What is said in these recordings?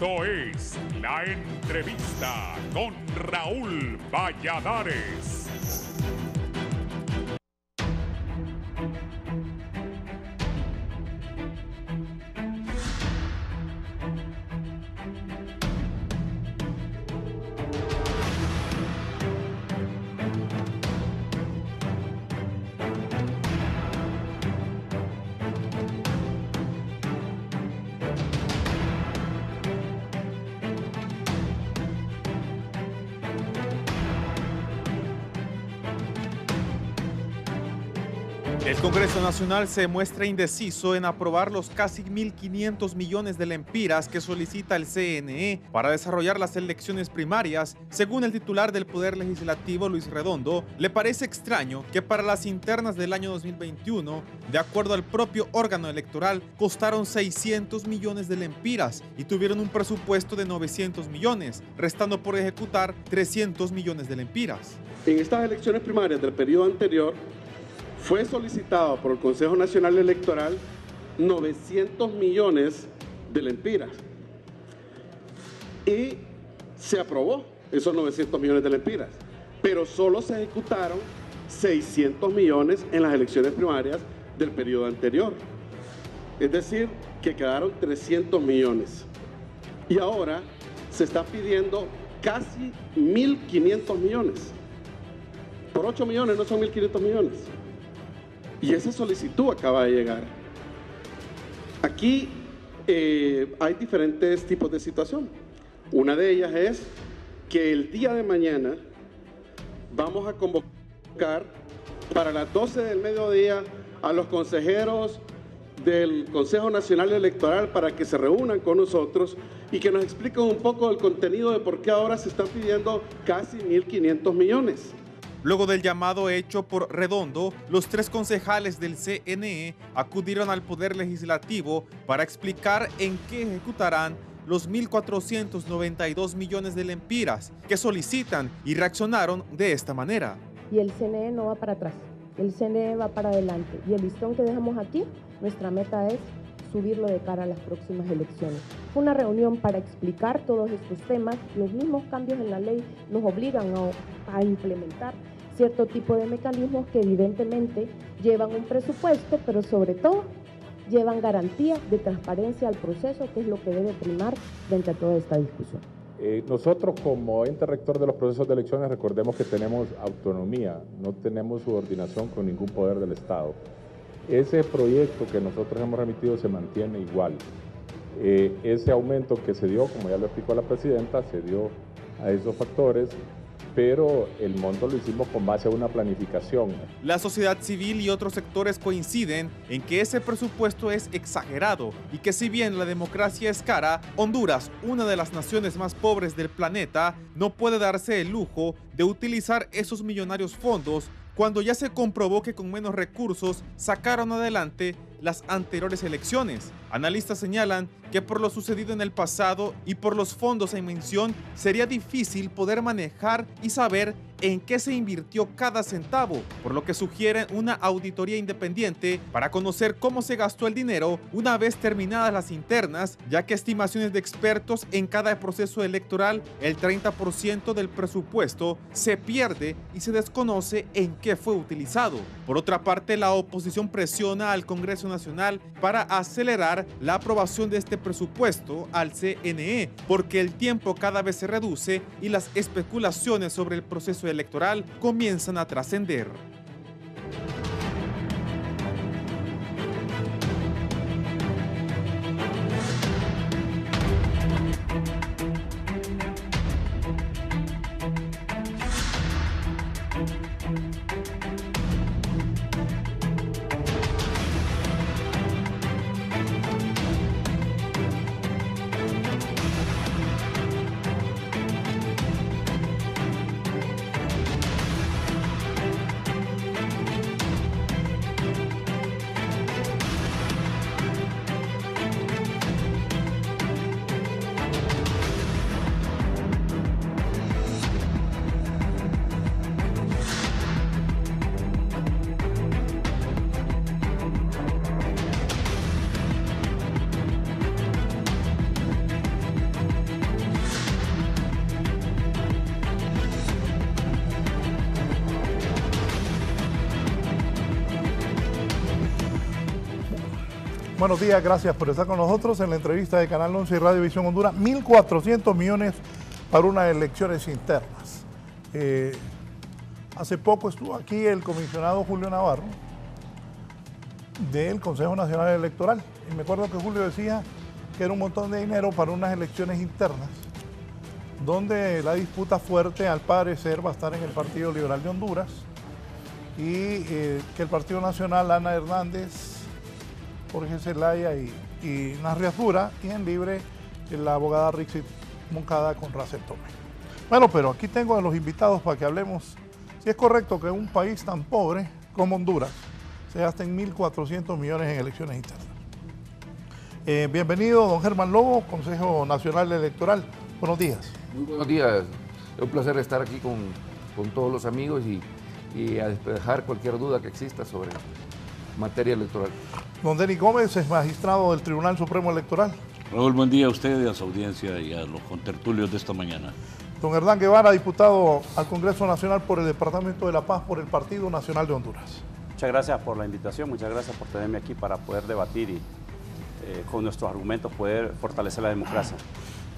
Esto es la entrevista con Raúl Valladares. Se muestra indeciso en aprobar los casi 1.500 millones de lempiras que solicita el CNE para desarrollar las elecciones primarias. Según el titular del Poder Legislativo, Luis Redondo, le parece extraño que para las internas del año 2021, de acuerdo al propio órgano electoral, costaron 600 millones de lempiras y tuvieron un presupuesto de 900 millones, restando por ejecutar 300 millones de lempiras. En estas elecciones primarias del periodo anterior, fue solicitado por el Consejo Nacional Electoral 900 millones de lempiras. Y se aprobó esos 900 millones de lempiras. Pero solo se ejecutaron 600 millones en las elecciones primarias del periodo anterior. Es decir, que quedaron 300 millones. Y ahora se está pidiendo casi 1.500 millones. Por 8 millones no son 1.500 millones. Y esa solicitud acaba de llegar. Aquí eh, hay diferentes tipos de situación. Una de ellas es que el día de mañana vamos a convocar para las 12 del mediodía a los consejeros del Consejo Nacional Electoral para que se reúnan con nosotros y que nos expliquen un poco el contenido de por qué ahora se están pidiendo casi 1.500 millones. Luego del llamado hecho por Redondo, los tres concejales del CNE acudieron al Poder Legislativo para explicar en qué ejecutarán los 1.492 millones de lempiras que solicitan y reaccionaron de esta manera. Y el CNE no va para atrás, el CNE va para adelante. Y el listón que dejamos aquí, nuestra meta es subirlo de cara a las próximas elecciones. Fue una reunión para explicar todos estos temas. Los mismos cambios en la ley nos obligan a, a implementar cierto tipo de mecanismos que evidentemente llevan un presupuesto, pero sobre todo llevan garantía de transparencia al proceso, que es lo que debe primar frente a toda esta discusión. Eh, nosotros como ente rector de los procesos de elecciones recordemos que tenemos autonomía, no tenemos subordinación con ningún poder del Estado. Ese proyecto que nosotros hemos remitido se mantiene igual. Eh, ese aumento que se dio, como ya lo explicó la presidenta, se dio a esos factores pero el monto lo hicimos con base a una planificación. La sociedad civil y otros sectores coinciden en que ese presupuesto es exagerado y que si bien la democracia es cara, Honduras, una de las naciones más pobres del planeta, no puede darse el lujo de utilizar esos millonarios fondos cuando ya se comprobó que con menos recursos sacaron adelante las anteriores elecciones. Analistas señalan que por lo sucedido en el pasado y por los fondos en mención, sería difícil poder manejar y saber en qué se invirtió cada centavo, por lo que sugieren una auditoría independiente para conocer cómo se gastó el dinero una vez terminadas las internas, ya que estimaciones de expertos en cada proceso electoral, el 30% del presupuesto se pierde y se desconoce en qué fue utilizado. Por otra parte, la oposición presiona al Congreso Nacional para acelerar la aprobación de este presupuesto al CNE, porque el tiempo cada vez se reduce y las especulaciones sobre el proceso electoral comienzan a trascender. Buenos días, gracias por estar con nosotros en la entrevista de Canal 11 y Radio Visión Honduras. 1.400 millones para unas elecciones internas. Eh, hace poco estuvo aquí el comisionado Julio Navarro del Consejo Nacional Electoral y me acuerdo que Julio decía que era un montón de dinero para unas elecciones internas donde la disputa fuerte al parecer va a estar en el Partido Liberal de Honduras y eh, que el Partido Nacional, Ana Hernández, Jorge Zelaya y, y y en libre la abogada Rixit Moncada con Racel Tome. Bueno, pero aquí tengo a los invitados para que hablemos si es correcto que un país tan pobre como Honduras se gasten 1.400 millones en elecciones internas. Eh, bienvenido, don Germán Lobo, Consejo Nacional Electoral. Buenos días. Muy buenos días. Es un placer estar aquí con, con todos los amigos y, y, a despejar cualquier duda que exista sobre materia electoral. Don Denis Gómez es magistrado del Tribunal Supremo Electoral. Raúl, buen día a usted, a su audiencia y a los contertulios de esta mañana. Don Hernán Guevara, diputado al Congreso Nacional por el Departamento de la Paz por el Partido Nacional de Honduras. Muchas gracias por la invitación, muchas gracias por tenerme aquí para poder debatir y eh, con nuestros argumentos poder fortalecer la democracia.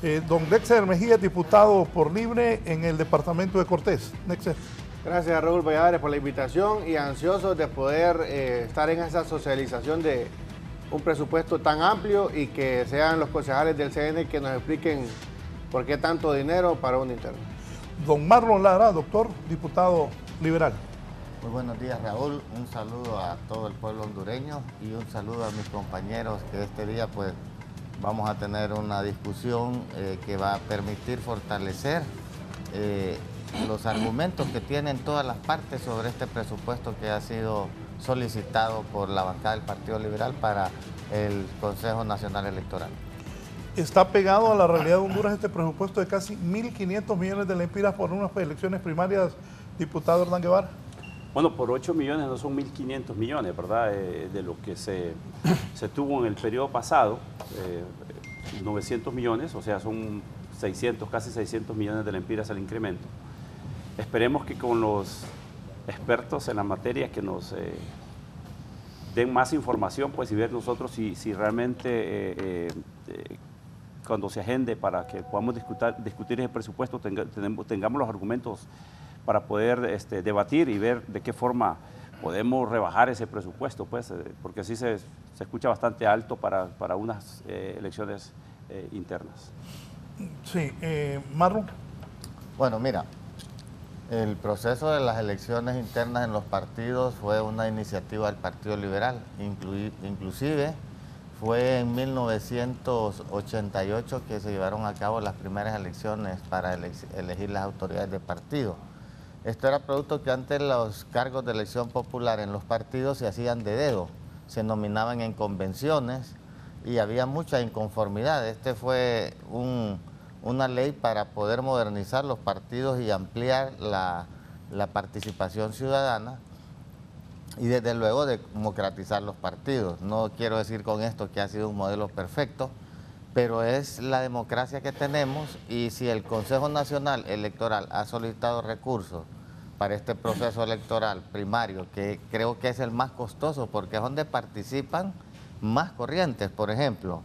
Eh, don Dexter Mejía, diputado por Libre en el Departamento de Cortés. Dexter. Gracias Raúl Valladares por la invitación y ansioso de poder eh, estar en esa socialización de un presupuesto tan amplio y que sean los concejales del CN que nos expliquen por qué tanto dinero para un interno. Don Marlon Lara, doctor, diputado liberal. Muy buenos días Raúl, un saludo a todo el pueblo hondureño y un saludo a mis compañeros que este día pues vamos a tener una discusión eh, que va a permitir fortalecer eh, los argumentos que tienen todas las partes sobre este presupuesto que ha sido solicitado por la bancada del Partido Liberal para el Consejo Nacional Electoral. Está pegado a la realidad de Honduras este presupuesto de casi 1.500 millones de lempiras por unas elecciones primarias, diputado Hernán Guevara. Bueno, por 8 millones no son 1.500 millones, ¿verdad? Eh, de lo que se, se, tuvo en el periodo pasado, eh, 900 millones, o sea, son 600, casi 600 millones de lempiras al incremento. Esperemos que con los expertos en la materia que nos eh, den más información, pues y ver nosotros si, si realmente eh, eh, cuando se agende para que podamos discutir, discutir ese presupuesto tenga, tengamos los argumentos para poder este, debatir y ver de qué forma podemos rebajar ese presupuesto, pues, porque así se, se escucha bastante alto para, para unas elecciones internas. Sí, eh, Marlon. Bueno, mira, el proceso de las elecciones internas en los partidos fue una iniciativa del Partido Liberal, inclusive fue en 1988 que se llevaron a cabo las primeras elecciones para elegir las autoridades de partido. Esto era producto que antes los cargos de elección popular en los partidos se hacían de dedo, se nominaban en convenciones y había mucha inconformidad. Este fue un una ley para poder modernizar los partidos y ampliar la, participación ciudadana y desde luego democratizar los partidos. No quiero decir con esto que ha sido un modelo perfecto, pero es la democracia que tenemos y si el Consejo Nacional Electoral ha solicitado recursos para este proceso electoral primario, que creo que es el más costoso porque es donde participan más corrientes, por ejemplo,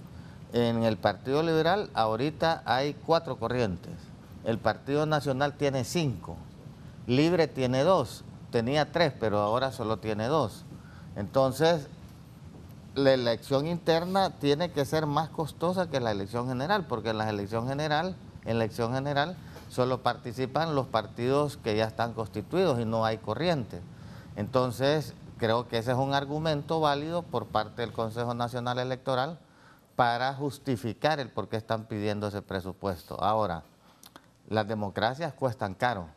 en el Partido Liberal ahorita hay cuatro corrientes. El Partido Nacional tiene cinco. Libre tiene dos. Tenía tres, pero ahora solo tiene dos. Entonces, la elección interna tiene que ser más costosa que la elección general, porque en la elección general, en la elección general solo participan los partidos que ya están constituidos y no hay corriente. Entonces, creo que ese es un argumento válido por parte del Consejo Nacional Electoral para justificar el por qué están pidiendo ese presupuesto. Ahora, las democracias cuestan caro.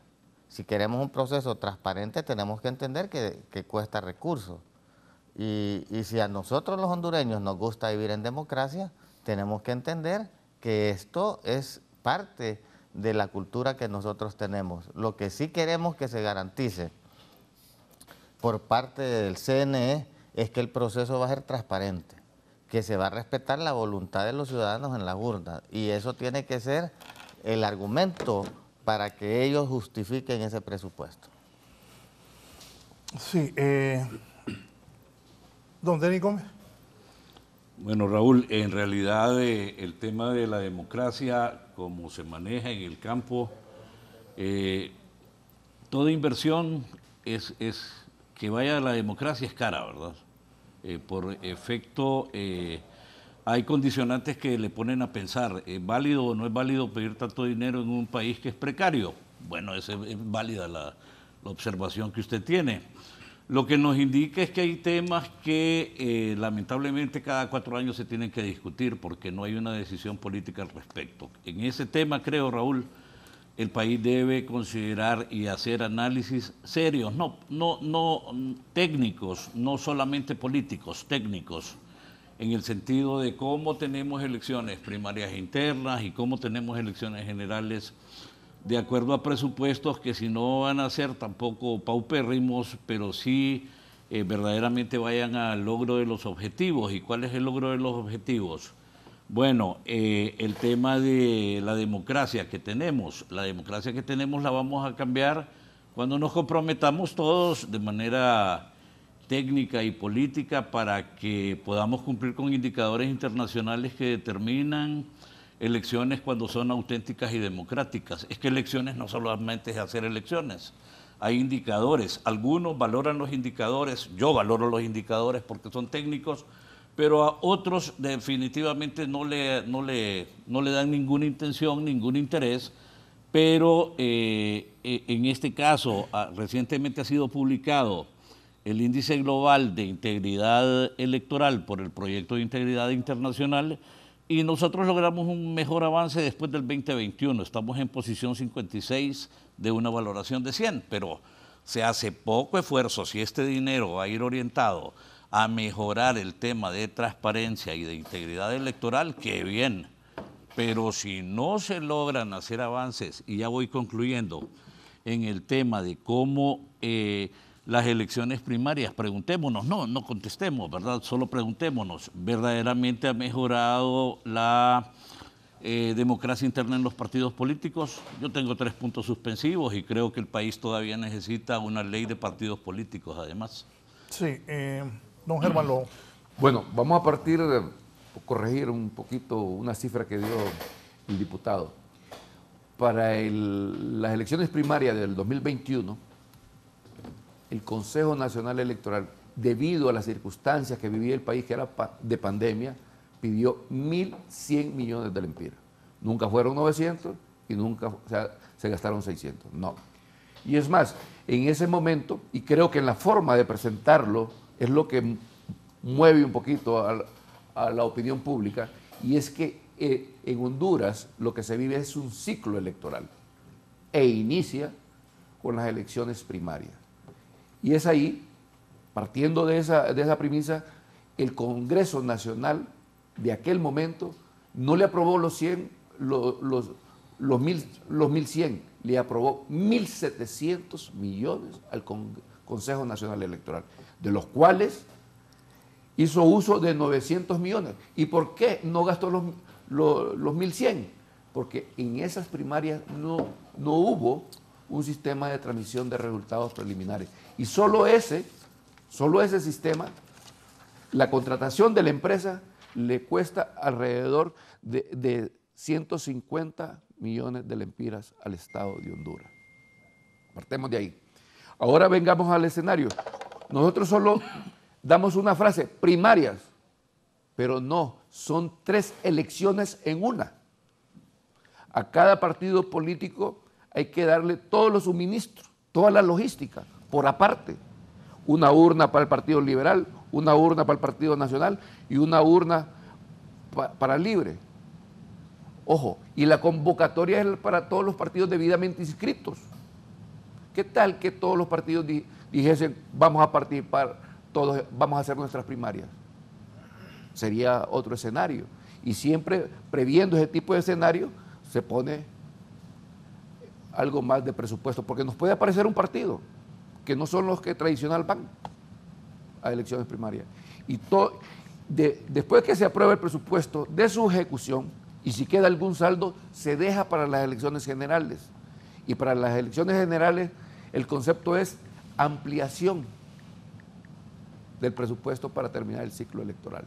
Si queremos un proceso transparente, tenemos que entender que, cuesta recursos. Y, y, si a nosotros los hondureños nos gusta vivir en democracia, tenemos que entender que esto es parte de la cultura que nosotros tenemos. Lo que sí queremos que se garantice por parte del CNE es que el proceso va a ser transparente que se va a respetar la voluntad de los ciudadanos en la urna y eso tiene que ser el argumento para que ellos justifiquen ese presupuesto. Sí, eh, don Denis Gómez. Bueno, Raúl, en realidad eh, el tema de la democracia, como se maneja en el campo, eh, toda inversión es, es, que vaya a la democracia es cara, ¿verdad? Eh, por efecto, hay condicionantes que le ponen a pensar, ¿es válido o no es válido pedir tanto dinero en un país que es precario? Bueno, es válida la, la observación que usted tiene. Lo que nos indica es que hay temas que eh, lamentablemente cada cuatro años se tienen que discutir porque no hay una decisión política al respecto. En ese tema, creo, Raúl, el país debe considerar y hacer análisis serios, no, no, no técnicos, no solamente políticos, técnicos, en el sentido de cómo tenemos elecciones primarias internas y cómo tenemos elecciones generales de acuerdo a presupuestos que si no van a ser tampoco paupérrimos, pero sí eh, verdaderamente vayan al logro de los objetivos. ¿Y cuál es el logro de los objetivos? Bueno, eh, el tema de la democracia que tenemos, la democracia que tenemos la vamos a cambiar cuando nos comprometamos todos de manera técnica y política para que podamos cumplir con indicadores internacionales que determinan elecciones cuando son auténticas y democráticas. Es que elecciones no solamente es hacer elecciones, hay indicadores. Algunos valoran los indicadores, yo valoro los indicadores porque son técnicos, pero a otros definitivamente no le, no le, no le dan ninguna intención, ningún interés. Pero eh, eh, en este caso, ah, recientemente ha sido publicado el índice global de integridad electoral por el proyecto de integridad internacional y nosotros logramos un mejor avance después del 2021. Estamos en posición 56 de una valoración de 100, pero se hace poco esfuerzo si este dinero va a ir orientado a mejorar el tema de transparencia y de integridad electoral, que bien. Pero si no se logran hacer avances, y ya voy concluyendo, en el tema de cómo... Eh, las elecciones primarias. Preguntémonos, no, no contestemos, ¿verdad? Solo preguntémonos, ¿verdaderamente ha mejorado la eh, democracia interna en los partidos políticos? Yo tengo tres puntos suspensivos y creo que el país todavía necesita una ley de partidos políticos, además. Sí, eh, don Germán Lobo. Bueno, vamos a partir corregir un poquito una cifra que dio el diputado. Para las elecciones primarias del 2021, el Consejo Nacional Electoral, debido a las circunstancias que vivía el país, que era de pandemia, pidió 1.100 millones de lempiras. Nunca fueron 900 y nunca se gastaron 600. No. Y es más, en ese momento, y creo que en la forma de presentarlo es lo que mueve un poquito a, la opinión pública, y es que eh, en Honduras lo que se vive es un ciclo electoral e inicia con las elecciones primarias. Y es ahí, partiendo de esa, de premisa, el Congreso Nacional de aquel momento no le aprobó los 100, los, los, los, mil, los 1100, le aprobó 1.700 millones al Consejo Nacional Electoral, de los cuales hizo uso de 900 millones. ¿Y por qué no gastó los, los, los 1.100? Porque en esas primarias no, no hubo un sistema de transmisión de resultados preliminares. Y solo ese, solo ese sistema, la contratación de la empresa le cuesta alrededor de, 150 millones de lempiras al Estado de Honduras. Partemos de ahí. Ahora vengamos al escenario. Nosotros solo damos una frase, primarias, pero no, son tres elecciones en una. A cada partido político hay que darle todos los suministros, toda la logística, por aparte. Una urna para el Partido Liberal, una urna para el Partido Nacional y una urna para Libre. Ojo, y la convocatoria es para todos los partidos debidamente inscritos. ¿Qué tal que todos los partidos dijesen, vamos a participar, todos vamos a hacer nuestras primarias? Sería otro escenario. Y siempre previendo ese tipo de escenario, se pone algo más de presupuesto, porque nos puede aparecer un partido que no son los que tradicional van a elecciones primarias. Y después que se aprueba el presupuesto de su ejecución, y si queda algún saldo, se deja para las elecciones generales. Y para las elecciones generales el concepto es ampliación del presupuesto para terminar el ciclo electoral.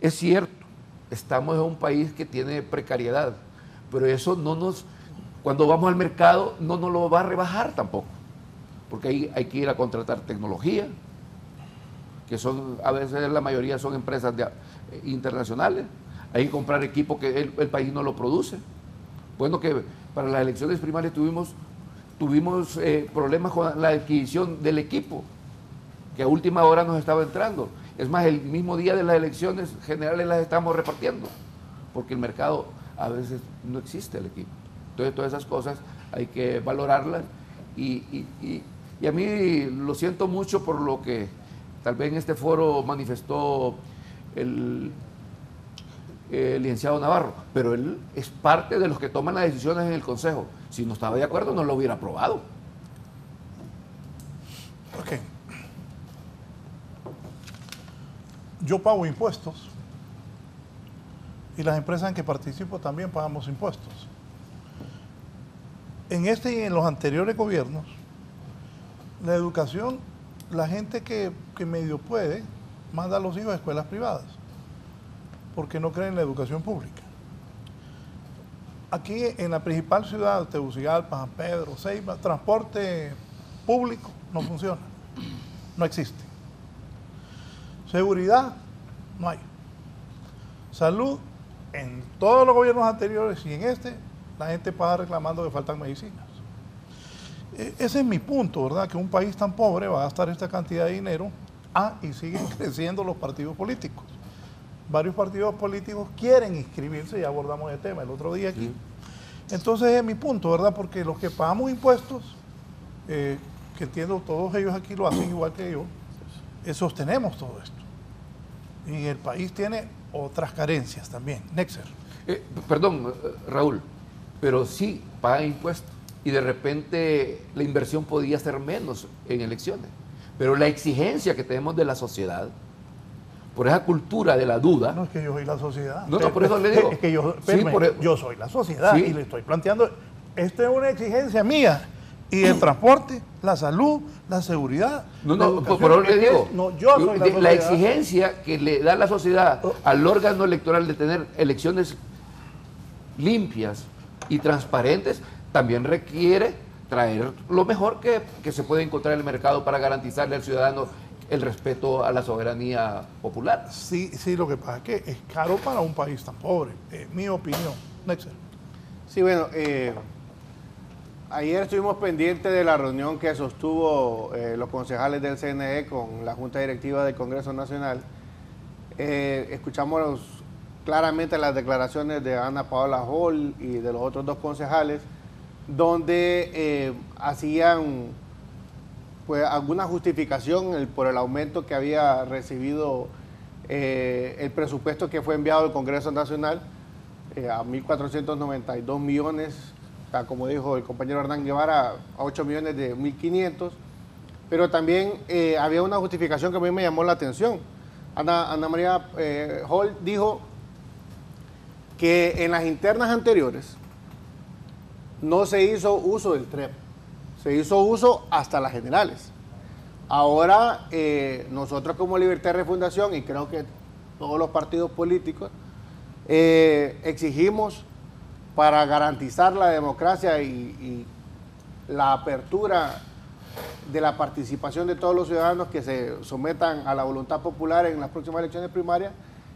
Es cierto, estamos en un país que tiene precariedad, pero eso no nos, cuando vamos al mercado, no nos lo va a rebajar tampoco, porque ahí hay que ir a contratar tecnología, que son, a veces la mayoría son empresas de- internacionales, hay que comprar equipo que el, el país no lo produce. Bueno, que para las elecciones primarias tuvimos, tuvimos eh, problemas con la adquisición del equipo, que a última hora nos estaba entrando. Es más, el mismo día de las elecciones generales las estamos repartiendo, porque el mercado a veces no existe el equipo. Entonces, todas esas cosas hay que valorarlas y, y- y- y a mí lo siento mucho por lo que tal vez en este foro manifestó el, el licenciado Navarro, pero él es parte de los que toman las decisiones en el Consejo. Si no estaba de acuerdo, no lo hubiera aprobado. Ok. Yo pago impuestos y las empresas en que participo también pagamos impuestos. En este y en los anteriores gobiernos, la educación, la gente que, que medio puede, manda a los hijos a escuelas privadas, porque no creen en la educación pública. Aquí en la principal ciudad, Tegucigalpa, San Pedro, Ceiba, transporte público no funciona, no existe. Seguridad, no hay. Salud, en todos los gobiernos anteriores y en este, la gente pasa reclamando que faltan medicinas. E- Ese es mi punto, ¿verdad? Que un país tan pobre va a gastar esta cantidad de dinero. Ah, y siguen creciendo los partidos políticos. Varios partidos políticos quieren inscribirse, ya abordamos el tema el otro día aquí. Entonces es mi punto, ¿verdad? Porque los que pagamos impuestos, eh, que entiendo todos ellos aquí lo hacen igual que yo, eh, sostenemos todo esto. Y el país tiene otras carencias también. Nexer. Eh, perdón, Raúl, pero sí pagan impuestos y de repente la inversión podía ser menos en elecciones. Pero la exigencia que tenemos de la sociedad, por esa cultura de la duda, No es que yo soy la sociedad. No, no, por eso le digo. Es que yo, Sí, por e- yo soy la sociedad Sí. y le estoy planteando. Esta es una exigencia mía. Y el transporte, la salud, la seguridad. No, la no, por ahora le es- digo. No, yo soy la de- sociedad. exigencia que le da la sociedad Oh. al órgano electoral de tener elecciones limpias y transparentes también requiere traer lo mejor que, que se puede encontrar en el mercado para garantizarle al ciudadano el respeto a la soberanía popular. Sí, sí, lo que pasa es que es caro para un país tan pobre. Es mi opinión. Nexer. Sí, bueno, eh, ayer estuvimos pendientes de la reunión que sostuvo eh, los concejales del CNE con la Junta Directiva del Congreso Nacional. Eh, escuchamos los- claramente las declaraciones de Ana Paola Hall y de los otros dos concejales, donde eh, hacían pues alguna justificación por el aumento que había recibido eh, el presupuesto que fue enviado al Congreso Nacional eh, a 1.492 millones, como dijo el compañero Hernán Guevara, a 8 millones de 1.500, pero también eh, había una justificación que a mí me llamó la atención. Ana, Ana María Hall dijo que en las internas anteriores no se hizo uso del TREP, se hizo uso hasta las generales. Ahora eh, nosotros como Libertad de Refundación y creo que todos los partidos políticos eh, exigimos para garantizar la democracia y, la apertura de la participación de todos los ciudadanos que se sometan a la voluntad popular en las próximas elecciones primarias,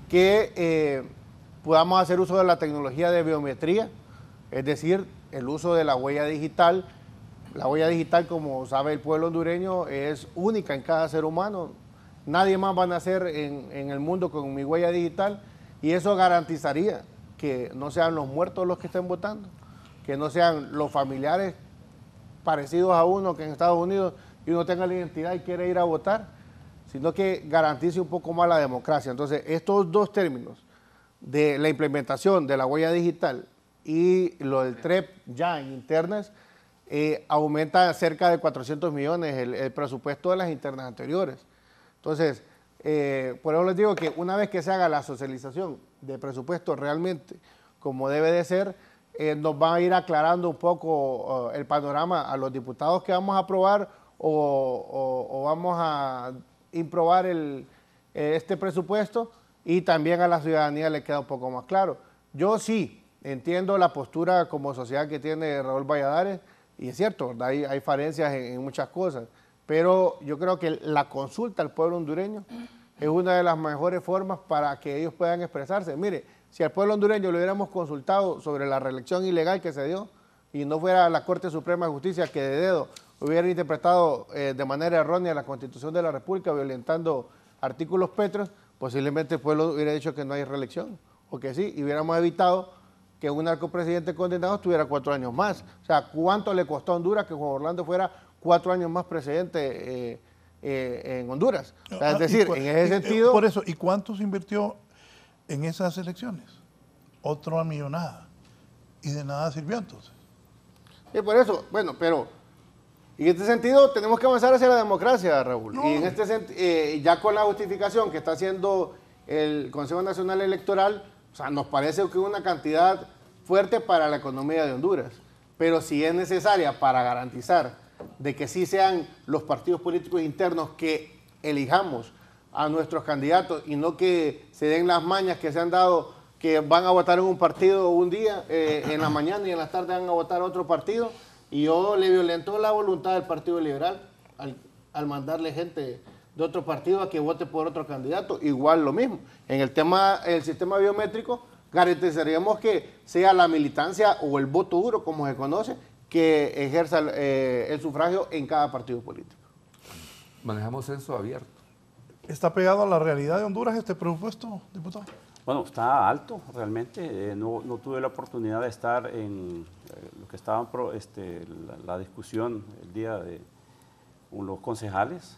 que eh, podamos hacer uso de la tecnología de biometría, es decir, el uso de la huella digital. La huella digital, como sabe el pueblo hondureño, es única en cada ser humano. Nadie más va a nacer en, el mundo con mi huella digital y eso garantizaría que no sean los muertos los que estén votando, que no sean los familiares parecidos a uno que en Estados Unidos y uno tenga la identidad y quiere ir a votar, sino que garantice un poco más la democracia. Entonces, estos dos términos de la implementación de la huella digital y lo del TREP ya en internas, eh, aumenta cerca de 400 millones el, presupuesto de las internas anteriores. Entonces, eh, por eso les digo que una vez que se haga la socialización de presupuesto realmente como debe de ser, eh, nos va a ir aclarando un poco el panorama a los diputados que vamos a aprobar o, vamos a improbar este presupuesto y también a la ciudadanía le queda un poco más claro. Yo sí entiendo la postura como sociedad que tiene Raúl Valladares, y es cierto, hay, hay falencias en, muchas cosas, pero yo creo que la consulta al pueblo hondureño es una de las mejores formas para que ellos puedan expresarse. Mire, si al pueblo hondureño le hubiéramos consultado sobre la reelección ilegal que se dio y no fuera la Corte Suprema de Justicia que de dedo hubiera interpretado eh, de manera errónea la Constitución de la República violentando artículos petros, posiblemente el pueblo hubiera dicho que no hay reelección, o que sí, y hubiéramos evitado que un narcopresidente condenado estuviera cuatro años más. O sea, ¿cuánto le costó a Honduras que Juan Orlando fuera cuatro años más presidente eh, eh, en Honduras? es ah, decir, en ese eh, sentido... Por eso, ¿y cuánto se invirtió en esas elecciones? Otra millonada. Y de nada sirvió entonces. Y por eso, bueno, pero en este sentido tenemos que avanzar hacia la democracia, Raúl. Y en este sentido, ya con la justificación que está haciendo el Consejo Nacional Electoral, o sea, nos parece que una cantidad fuerte para la economía de Honduras, pero si es necesaria para garantizar de que sí sean los partidos políticos internos que elijamos a nuestros candidatos y no que se den las mañas que se han dado que van a votar en un partido un día, eh, en la mañana y en la tarde van a votar otro partido. Y yo le violentó la voluntad del Partido Liberal al, al mandarle gente de otro partido a que vote por otro candidato. Igual lo mismo. En el tema del sistema biométrico, garantizaríamos que sea la militancia o el voto duro, como se conoce, que ejerza el, eh, sufragio en cada partido político. Manejamos censo abierto. ¿Está pegado a la realidad de Honduras este presupuesto, diputado? Bueno, está alto realmente. Eh, no, tuve la oportunidad de estar en eh, lo que estaba este, la, discusión el día de los concejales.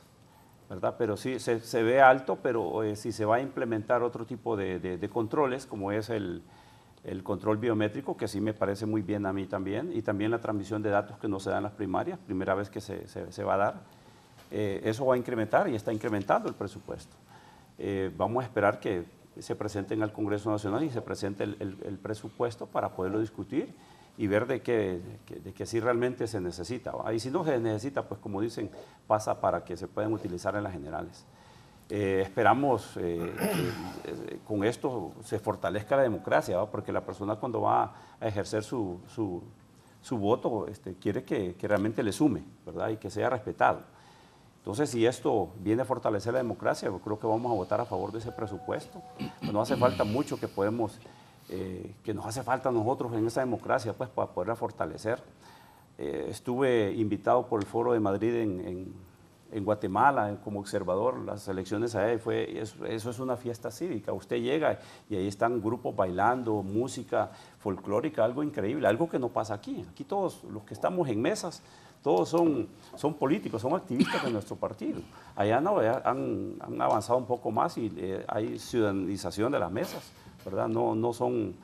¿Verdad? Pero sí, se, ve alto, pero eh, si se va a implementar otro tipo de, controles, como es el, control biométrico, que sí me parece muy bien a mí también, y también la transmisión de datos que no se dan en las primarias, primera vez que se, va a dar, eh, eso va a incrementar y está incrementando el presupuesto. Eh, vamos a esperar que se presenten al Congreso Nacional y se presente el presupuesto para poderlo discutir y ver de que, de que sí realmente se necesita. Y si no se necesita, pues como dicen, pasa para que se puedan utilizar en las generales. Eh, esperamos eh, que eh, con esto se fortalezca la democracia, porque la persona cuando va a ejercer su, su, su voto este, quiere que, que, realmente le sume ¿verdad? y que sea respetado. Entonces, si esto viene a fortalecer la democracia, yo creo que vamos a votar a favor de ese presupuesto. No hace falta mucho que podemos eh, que nos hace falta a nosotros en esa democracia pues, para poderla fortalecer. Eh, estuve invitado por el Foro de Madrid en, en, Guatemala como observador, las elecciones allá, fue, eso, eso, es una fiesta cívica. Usted llega y ahí están grupos bailando, música folclórica, algo increíble, algo que no pasa aquí. Aquí todos los que estamos en mesas, todos son, son políticos, son activistas de nuestro partido. Allá no, han, han, avanzado un poco más y eh, hay ciudadanización de las mesas. ¿Verdad? No, no son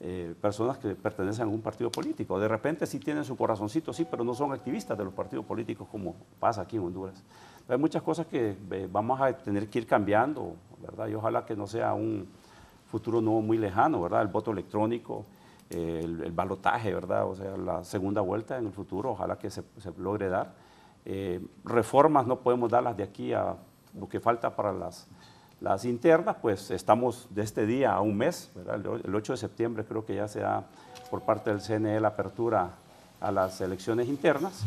eh, personas que pertenecen a algún partido político. De repente sí tienen su corazoncito, sí, pero no son activistas de los partidos políticos como pasa aquí en Honduras. Hay muchas cosas que eh, vamos a tener que ir cambiando, ¿verdad? Y ojalá que no sea un futuro no muy lejano, ¿verdad? El voto electrónico, eh, el, balotaje, ¿verdad? O sea, la segunda vuelta en el futuro, ojalá que se, se logre dar. reformas no podemos darlas de aquí a lo que falta para las las internas, pues estamos de este día a un mes, el 8 de septiembre creo que ya se da por parte del CNE la apertura a las elecciones internas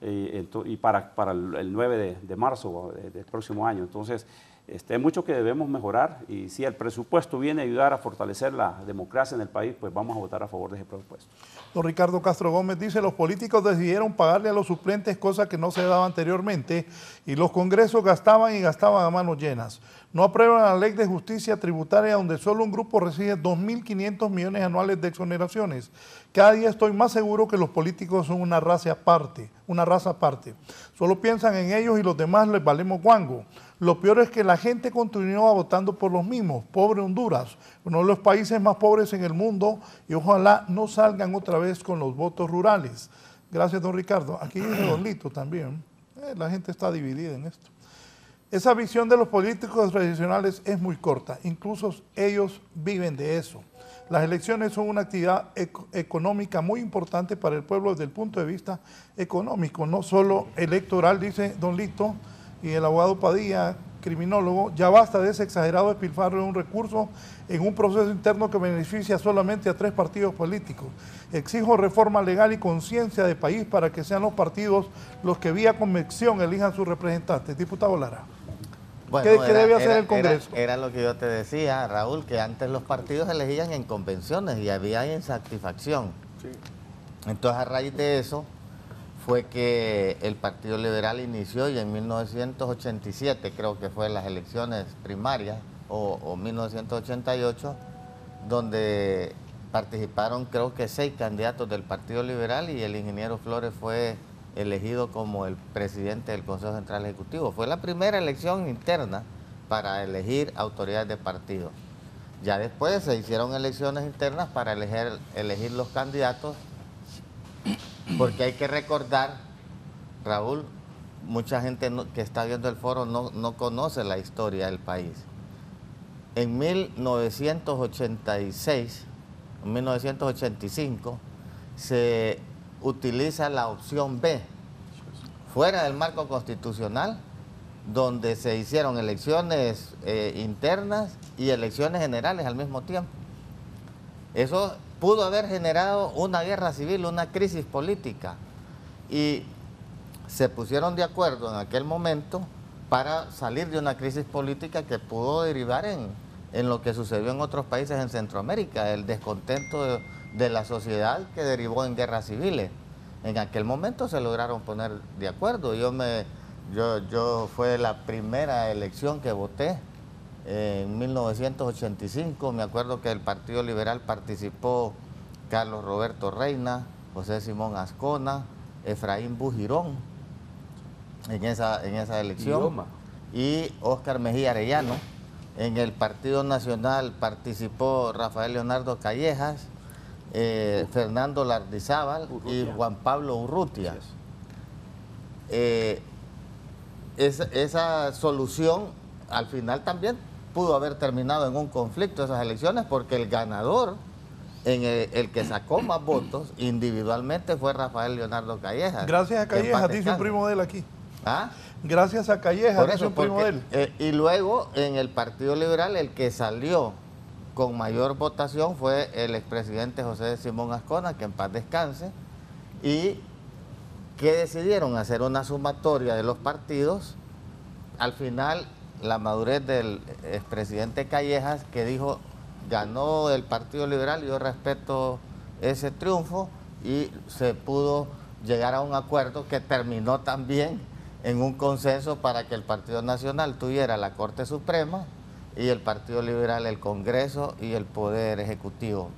y, para, para, el 9 de, marzo del próximo año. Entonces, este, hay mucho que debemos mejorar y si el presupuesto viene a ayudar a fortalecer la democracia en el país, pues vamos a votar a favor de ese presupuesto. Don Ricardo Castro Gómez dice, los políticos decidieron pagarle a los suplentes, cosa que no se daba anteriormente, y los congresos gastaban y gastaban a manos llenas. No aprueban la ley de justicia tributaria donde solo un grupo recibe 2.500 millones anuales de exoneraciones. Cada día estoy más seguro que los políticos son una raza aparte, una raza aparte. Solo piensan en ellos y los demás les valemos guango. Lo peor es que la gente continúa votando por los mismos. Pobre Honduras, uno de los países más pobres en el mundo y ojalá no salgan otra vez con los votos rurales. Gracias, don Ricardo. Aquí dice Don Lito también. Eh, la gente está dividida en esto. Esa visión de los políticos tradicionales es muy corta. Incluso ellos viven de eso. Las elecciones son una actividad económica muy importante para el pueblo desde el punto de vista económico, no solo electoral, dice Don Lito, y el abogado Padilla, criminólogo, ya basta de ese exagerado despilfarro de un recurso en un proceso interno que beneficia solamente a tres partidos políticos. Exijo reforma legal y conciencia de país para que sean los partidos los que vía convicción elijan sus representantes. Diputado Lara. Bueno, ¿Qué, debe hacer era- el Congreso? Era, era lo que yo te decía, Raúl, que antes los partidos elegían en convenciones y había insatisfacción. Entonces, a raíz de eso, fue que el Partido Liberal inició y en 1987, creo que fue las elecciones primarias, o, o 1988, donde participaron creo que seis candidatos del Partido Liberal y el ingeniero Flores fue elegido como el presidente del Consejo Central Ejecutivo. Fue la primera elección interna para elegir autoridades de partido. Ya después se hicieron elecciones internas para elegir, elegir los candidatos, porque hay que recordar, Raúl, mucha gente que está viendo el foro no, no conoce la historia del país. En 1986, en 1985, se utiliza la opción B, fuera del marco constitucional, donde se hicieron elecciones eh, internas y elecciones generales al mismo tiempo. Eso pudo haber generado una guerra civil, una crisis política. Y se pusieron de acuerdo en aquel momento para salir de una crisis política que pudo derivar en, en lo que sucedió en otros países en Centroamérica, el descontento de, de la sociedad que derivó en guerras civiles. En aquel momento se lograron poner de acuerdo. Yo me, yo, yo fue la primera elección que voté en 1985. Me acuerdo que el Partido Liberal participó Carlos Roberto Reina, José Simón Ascona, Efraín Bujirón en esa, en esa elección. Idioma. Y Óscar Mejía Arellano. En el Partido Nacional participó Rafael Leonardo Callejas, eh, Fernando Lardizábal y Juan Pablo Urrutia. Eh, esa, esa solución al final también pudo haber terminado en un conflicto esas elecciones porque el ganador, en el, el que sacó más votos individualmente fue Rafael Leonardo Callejas. Gracias a Callejas, dice un primo de él aquí. ¿Ah? Gracias a Callejas, Por dice un primo de él. eh, y luego en el Partido Liberal el que salió con mayor votación fue el expresidente José Simón Ascona, que en paz descanse, y que decidieron hacer una sumatoria de los partidos. Al final, la madurez del expresidente Callejas, que dijo, ganó el Partido Liberal, yo respeto ese triunfo, y se pudo llegar a un acuerdo que terminó también en un consenso para que el Partido Nacional tuviera la Corte Suprema y el Partido Liberal el Congreso y el Poder Ejecutivo.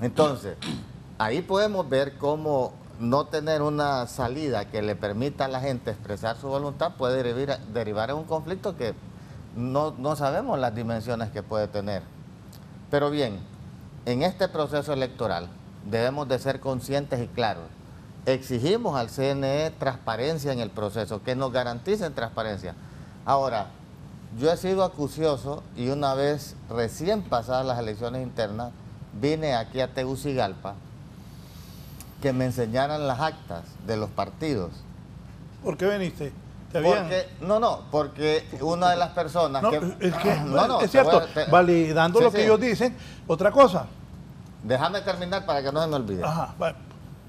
Entonces, ahí podemos ver cómo no tener una salida que le permita a la gente expresar su voluntad puede derivar, en un conflicto que no, no sabemos las dimensiones que puede tener. Pero bien, en este proceso electoral debemos de ser conscientes y claros. Exigimos al CNE transparencia en el proceso, que nos garanticen transparencia. Ahora, yo he sido acucioso y una vez recién pasadas las elecciones internas, vine aquí a Tegucigalpa que me enseñaran las actas de los partidos. ¿Por qué viniste? ¿Te habían- Porque, no, no, porque una de las personas No, que... es que No, no, es cierto, a- te- validando Sí, lo que sí. ellos dicen. Otra cosa. Déjame terminar para que no se me olvide. Ajá, bueno.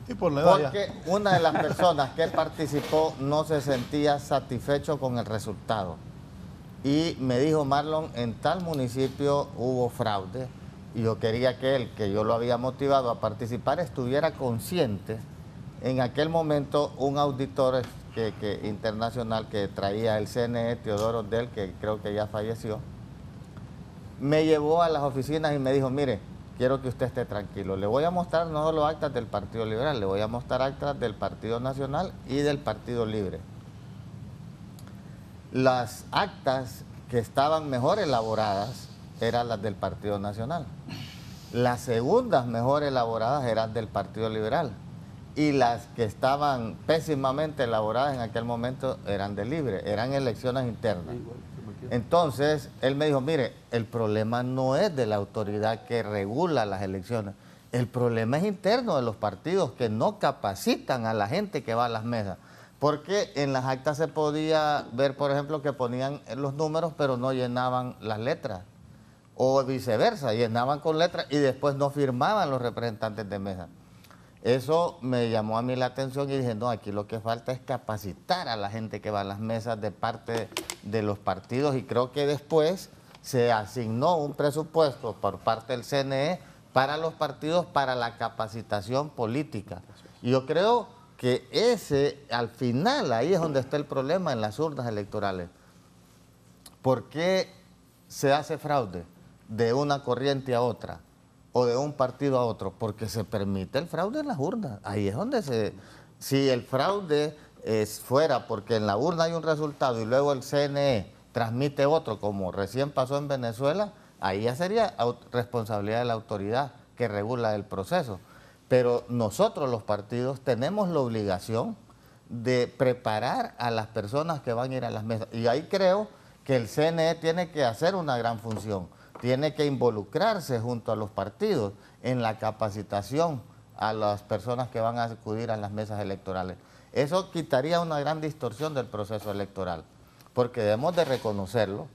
Y por la edad ya. Porque una de las personas que participó no se sentía satisfecho con el resultado. Y me dijo, Marlon, en tal municipio hubo fraude y yo quería que él, que yo lo había motivado a participar, estuviera consciente. En aquel momento, un auditor que, internacional que traía el CNE, Teodoro Del, que creo que ya falleció, me llevó a las oficinas y me dijo, mire, quiero que usted esté tranquilo. Le voy a mostrar no solo actas del Partido Liberal, le voy a mostrar actas del Partido Nacional y del Partido Libre. Las actas que estaban mejor elaboradas eran las del Partido Nacional. Las segundas mejor elaboradas eran del Partido Liberal. Y las que estaban pésimamente elaboradas en aquel momento eran del Libre, eran elecciones internas. Entonces, él me dijo, mire, el problema no es de la autoridad que regula las elecciones, el problema es interno de los partidos que no capacitan a la gente que va a las mesas. Porque en las actas se podía ver, por ejemplo, que ponían los números, pero no llenaban las letras. O viceversa, llenaban con letras y después no firmaban los representantes de mesa. Eso me llamó a mí la atención y dije, no, aquí lo que falta es capacitar a la gente que va a las mesas de parte de los partidos y creo que después se asignó un presupuesto por parte del CNE para los partidos para la capacitación política. Y yo creo que ese, al final, ahí es donde está el problema en las urnas electorales. ¿Por qué se hace fraude de una corriente a otra o de un partido a otro? Porque se permite el fraude en las urnas. Ahí es donde se... Si el fraude es fuera porque en la urna hay un resultado y luego el CNE transmite otro, como recién pasó en Venezuela, ahí ya sería responsabilidad de la autoridad que regula el proceso. Pero nosotros los partidos tenemos la obligación de preparar a las personas que van a ir a las mesas. Y ahí creo que el CNE tiene que hacer una gran función, tiene que involucrarse junto a los partidos en la capacitación a las personas que van a acudir a las mesas electorales. Eso quitaría una gran distorsión del proceso electoral, porque debemos de reconocerlo.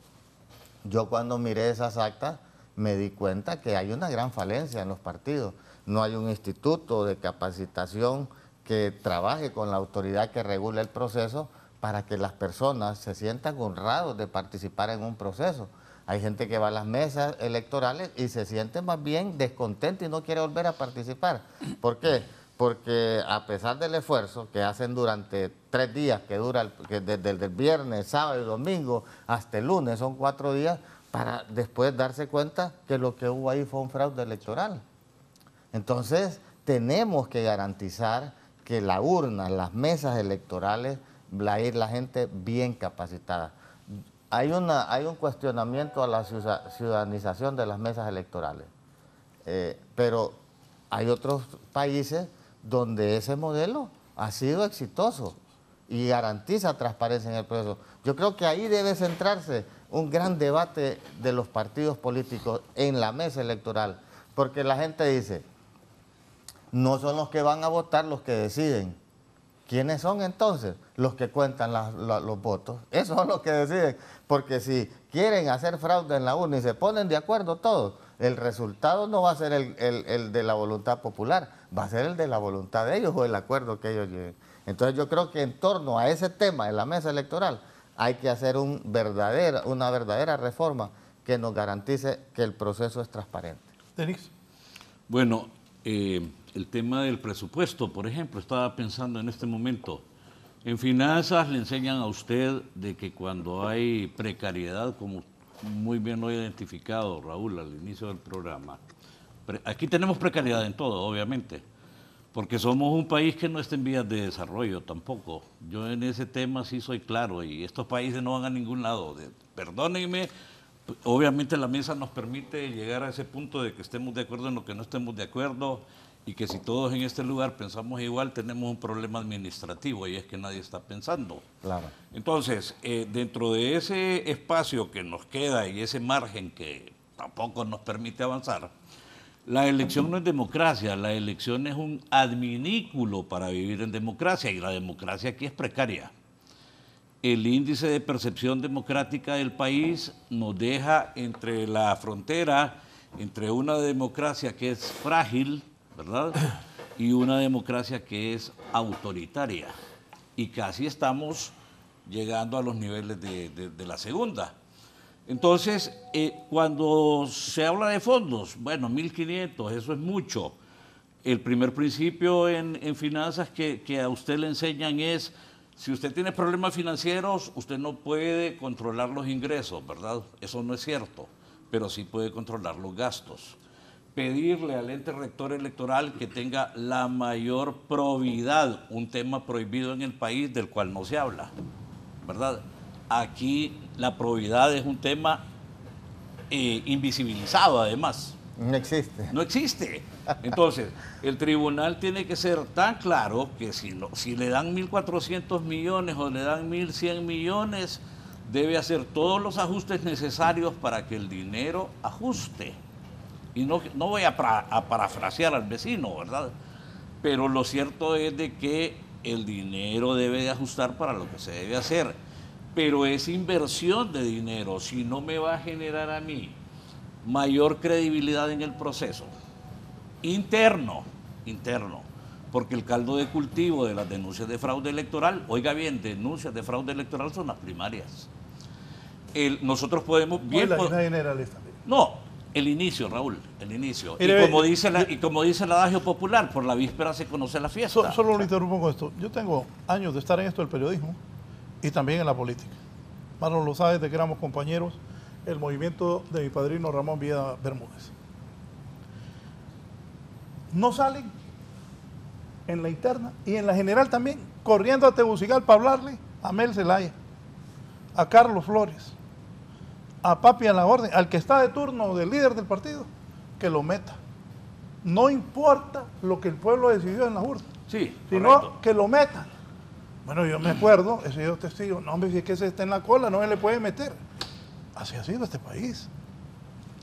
Yo cuando miré esas actas me di cuenta que hay una gran falencia en los partidos no hay un instituto de capacitación que trabaje con la autoridad que regule el proceso para que las personas se sientan honrados de participar en un proceso. Hay gente que va a las mesas electorales y se siente más bien descontento y no quiere volver a participar. ¿Por qué? Porque a pesar del esfuerzo que hacen durante tres días, que dura desde el viernes, sábado y domingo hasta el lunes, son cuatro días, para después darse cuenta que lo que hubo ahí fue un fraude electoral. Entonces, tenemos que garantizar que la urna, las mesas electorales, va ir la gente bien capacitada. Hay, una, hay un cuestionamiento a la ciudadanización de las mesas electorales, eh, pero hay otros países donde ese modelo ha sido exitoso y garantiza transparencia en el proceso. Yo creo que ahí debe centrarse un gran debate de los partidos políticos en la mesa electoral, porque la gente dice, no son los que van a votar los que deciden. ¿Quiénes son entonces? Los que cuentan los votos. Esos son los que deciden. Porque si quieren hacer fraude en la urna y se ponen de acuerdo todos, el resultado no va a ser el, de la voluntad popular, va a ser el de la voluntad de ellos o el acuerdo que ellos lleguen. Entonces yo creo que en torno a ese tema de la mesa electoral hay que hacer un verdadera, una verdadera reforma que nos garantice que el proceso es transparente. Denis. Bueno, eh, el tema del presupuesto, por ejemplo, estaba pensando en este momento. En finanzas le enseñan a usted de que cuando hay precariedad, como muy bien lo ha identificado Raúl al inicio del programa, aquí tenemos precariedad en todo, obviamente, porque somos un país que no está en vías de desarrollo tampoco. Yo en ese tema sí soy claro y estos países no van a ningún lado. Perdónenme, obviamente la mesa nos permite llegar a ese punto de que estemos de acuerdo en lo que no estemos de acuerdo y que si todos en este lugar pensamos igual, tenemos un problema administrativo y es que nadie está pensando. Claro. Entonces, eh, dentro de ese espacio que nos queda y ese margen que tampoco nos permite avanzar, la elección no es democracia, la elección es un adminículo para vivir en democracia y la democracia aquí es precaria. El índice de percepción democrática del país nos deja entre la frontera, entre una democracia que es frágil, ¿verdad? Y una democracia que es autoritaria. Y casi estamos llegando a los niveles de, la segunda. Entonces, eh, cuando se habla de fondos, bueno, 1.500, eso es mucho. El primer principio en, finanzas que, que, a usted le enseñan es, si usted tiene problemas financieros, usted no puede controlar los ingresos, ¿verdad? Eso no es cierto, pero sí puede controlar los gastos pedirle al ente rector electoral que tenga la mayor probidad, un tema prohibido en el país del cual no se habla, ¿verdad? Aquí la probidad es un tema eh, invisibilizado además. No existe. No existe. Entonces, el tribunal tiene que ser tan claro que si, no, si le dan 1.400 millones o le dan 1.100 millones, debe hacer todos los ajustes necesarios para que el dinero ajuste y no, voy a, parafrasear al vecino, ¿verdad? Pero lo cierto es de que el dinero debe de ajustar para lo que se debe hacer. Pero es inversión de dinero, si no me va a generar a mí mayor credibilidad en el proceso interno, interno, porque el caldo de cultivo de las denuncias de fraude electoral, oiga bien, denuncias de fraude electoral son las primarias. El- nosotros podemos bien No, y po- las generales también. no, el inicio, Raúl, el inicio. Mire, y, como dice la, y como dice el adagio popular, por la víspera se conoce la fiesta. So- solo lo interrumpo con esto. Yo tengo años de estar en esto del periodismo y también en la política. Mano lo sabe de que éramos compañeros el movimiento de mi padrino Ramón Villa Bermúdez. No salen en la interna y en la general también, corriendo a Tegucigal para hablarle a Mel Zelaya, a Carlos Flores, a Papi a la orden, al que está de turno del líder del partido, que lo meta. No importa lo que el pueblo decidió en la urna, Sí, sino correcto. que lo metan. Bueno, yo me acuerdo, he sido testigo, no hombre, si es que se está en la cola, no se le puede meter. Así ha sido este país.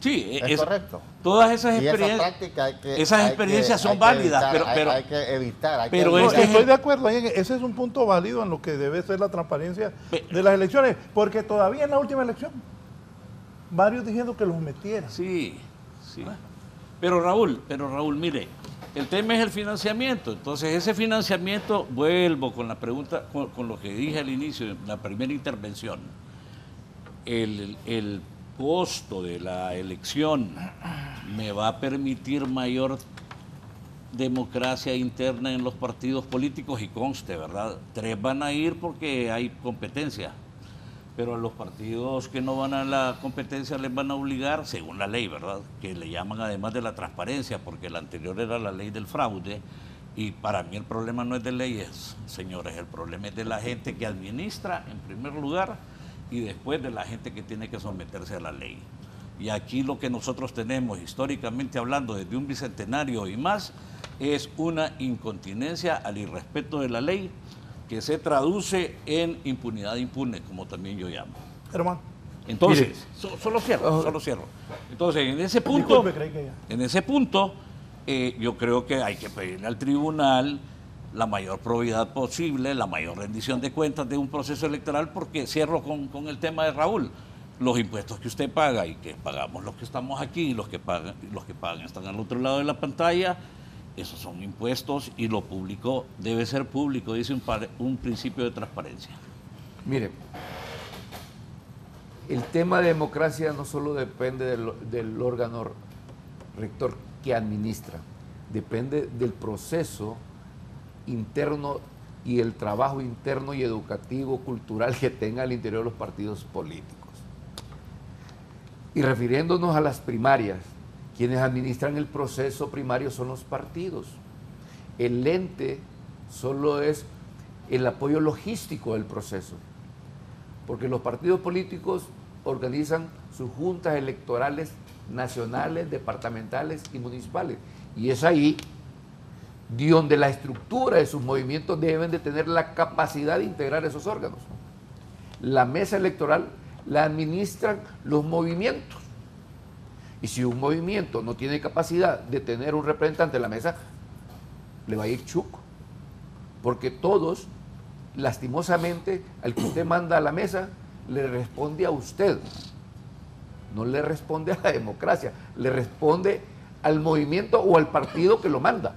Sí, Es correcto. Todas esas esa experiencias. que- esas experiencias que- son válidas, evitar, pero, hay- pero, hay que evitar. hay que pero es estoy de acuerdo, ese es un punto válido en lo que debe ser la transparencia de las elecciones, porque todavía en la última elección, varios diciendo que los metieran. Sí, sí. Pero Raúl, pero Raúl, mire, el tema es el financiamiento. Entonces, ese financiamiento, vuelvo con la pregunta, con, lo que dije al inicio, en la primera intervención. El, el costo de la elección me va a permitir mayor democracia interna en los partidos políticos y conste, ¿verdad? Tres van a ir porque hay competencia, pero a los partidos que no van a la competencia les van a obligar, según la ley, ¿verdad? Que le llaman además de la transparencia, porque la anterior era la ley del fraude, y para mí el problema no es de leyes, señores, el problema es de la gente que administra en primer lugar y después de la gente que tiene que someterse a la ley. Y aquí lo que nosotros tenemos, históricamente hablando, desde un bicentenario y más, es una incontinencia al irrespeto de la ley que se traduce en impunidad impune, como también yo llamo. Hermano. Entonces, Mire. so- solo cierro, solo cierro. Entonces, en ese punto, Disculpe, creí que ya. en ese punto, eh, yo creo que hay que pedirle al tribunal la mayor probidad posible, la mayor rendición de cuentas de un proceso electoral, porque cierro con, con el tema de Raúl. Los impuestos que usted paga y que pagamos los que estamos aquí y los que pagan, los que pagan están al otro lado de la pantalla, esos son impuestos y lo público debe ser público, dice un, principio de transparencia. Mire, el tema de democracia no solo depende del, del órgano rector que administra, depende del proceso interno y el trabajo interno y educativo, cultural que tenga al interior de los partidos políticos. Y refiriéndonos a las primarias, quienes administran el proceso primario son los partidos. El ente solo es el apoyo logístico del proceso, porque los partidos políticos organizan sus juntas electorales nacionales, departamentales y municipales. Y es ahí donde la estructura de sus movimientos deben de tener la capacidad de integrar esos órganos. La mesa electoral la administran los movimientos. Y si un movimiento no tiene capacidad de tener un representante en la mesa, le va a ir chuco. Porque todos, lastimosamente, al que usted manda a la mesa, le responde a usted. No le responde a la democracia, le responde al movimiento o al partido que lo manda.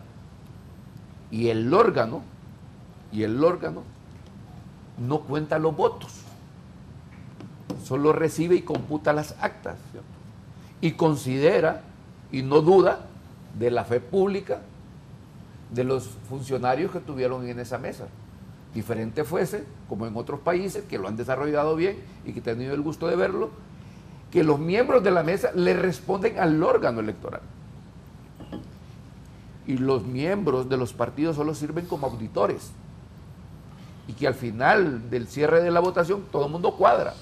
Y el órgano, y el órgano no cuenta los votos. Solo recibe y computa las actas. Y considera y no duda de la fe pública de los funcionarios que estuvieron en esa mesa. Diferente fuese, como en otros países que lo han desarrollado bien y que he tenido el gusto de verlo, que los miembros de la mesa le responden al órgano electoral. Y los miembros de los partidos solo sirven como auditores. Y que al final del cierre de la votación todo el mundo cuadra.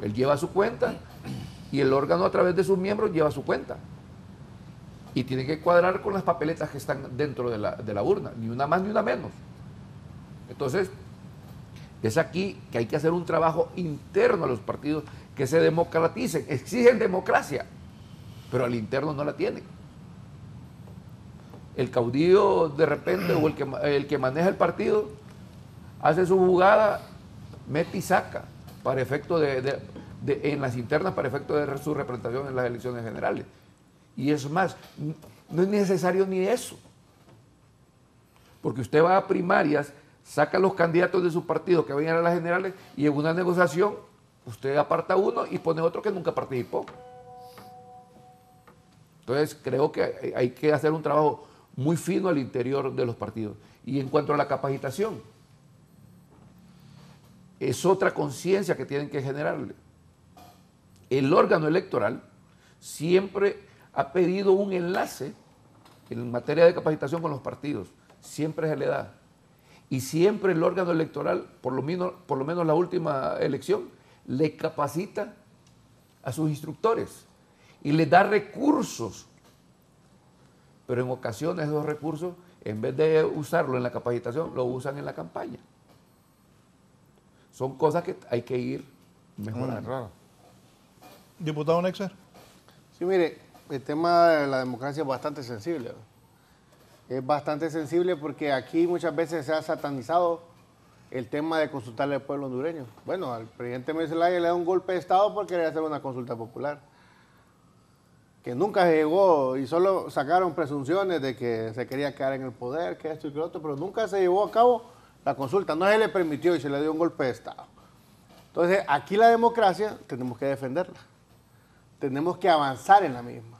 Él lleva su cuenta y el órgano a través de sus miembros lleva su cuenta. Y tiene que cuadrar con las papeletas que están dentro de la, de la urna, ni una más ni una menos. Entonces, es aquí que hay que hacer un trabajo interno a los partidos que se democraticen, exigen democracia, pero al interno no la tienen. El caudillo de repente o el que, el que maneja el partido hace su jugada, mete y saca para efecto de- en las internas para efecto de su representación en las elecciones generales. Y es más, no es necesario ni eso. Porque usted va a primarias, saca los candidatos de su partido que vayan a las generales y en una negociación usted aparta uno y pone otro que nunca participó. Entonces creo que hay que hacer un trabajo muy fino al interior de los partidos. Y en cuanto a la capacitación, es otra conciencia que tienen que generarle. El órgano electoral siempre ha pedido un enlace en materia de capacitación con los partidos, siempre se le da. Y siempre el órgano electoral, por lo menos, por lo menos la última elección, le capacita a sus instructores y les da recursos. Pero en ocasiones esos recursos, en vez de usarlo en la capacitación, lo usan en la campaña. Son cosas que hay que ir mejorando. Diputado Nexer. Sí, mire, el tema de la democracia es bastante sensible. Es bastante sensible porque aquí muchas veces se ha satanizado el tema de consultarle al pueblo hondureño. Bueno, al presidente Zelaya le da un golpe de Estado por querer hacer una consulta popular. Que nunca llegó y solo sacaron presunciones de que se quería quedar en el poder, que esto y que lo otro, pero nunca se llevó a cabo la consulta. No se le permitió y se le dio un golpe de Estado. Entonces, aquí la democracia tenemos que defenderla tenemos que avanzar en la misma.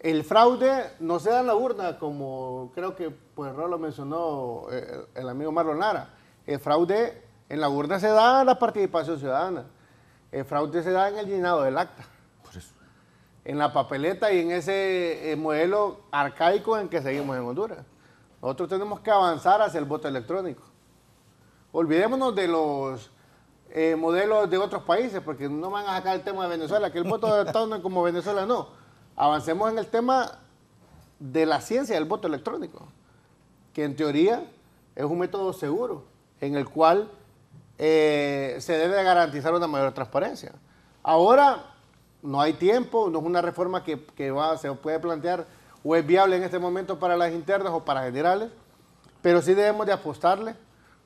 El fraude no se da en la urna, como creo que pues lo mencionó eh, el amigo Marlon Lara. El fraude en la urna se da en la participación ciudadana. El fraude se da en el llenado del acta. En la papeleta y en ese eh, modelo arcaico en que seguimos en Honduras. Nosotros tenemos que avanzar hacia el voto electrónico. Olvidémonos de los eh, modelos de otros países, porque no van a sacar el tema de Venezuela, que el voto electrónico como Venezuela no. Avancemos en el tema de la ciencia del voto electrónico, que en teoría es un método seguro, en el cual eh, se debe garantizar una mayor transparencia. Ahora no hay tiempo, no es una reforma que, se puede plantear o es viable en este momento para las internas o para generales, pero sí debemos de apostarle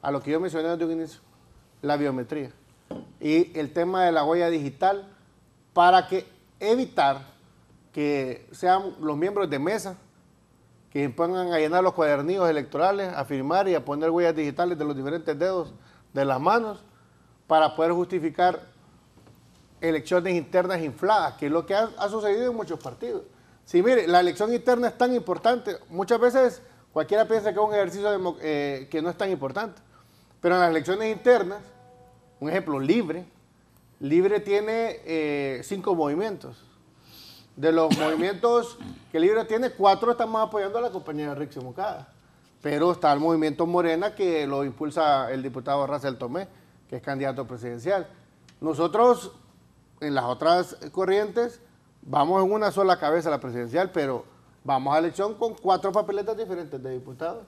a lo que yo mencioné desde un inicio, la biometría. Y el tema de la huella digital para que evitar que sean los miembros de mesa que pongan a llenar los cuadernillos electorales, a firmar y a poner huellas digitales de los diferentes dedos de las manos para poder justificar elecciones internas infladas, que es lo que ha, sucedido en muchos partidos. Sí, mire, la elección interna es tan importante, muchas veces cualquiera piensa que es un ejercicio eh, que no es tan importante, pero en las elecciones internas, un ejemplo, Libre, Libre tiene eh, cinco movimientos. De los movimientos que Libre tiene, cuatro estamos apoyando a la compañera Rixi Mucada. Pero está el movimiento Morena que lo impulsa el diputado Racel Tomé, que es candidato presidencial. Nosotros, en las otras corrientes, vamos en una sola cabeza a la presidencial, pero vamos a elección con cuatro papeletas diferentes de diputados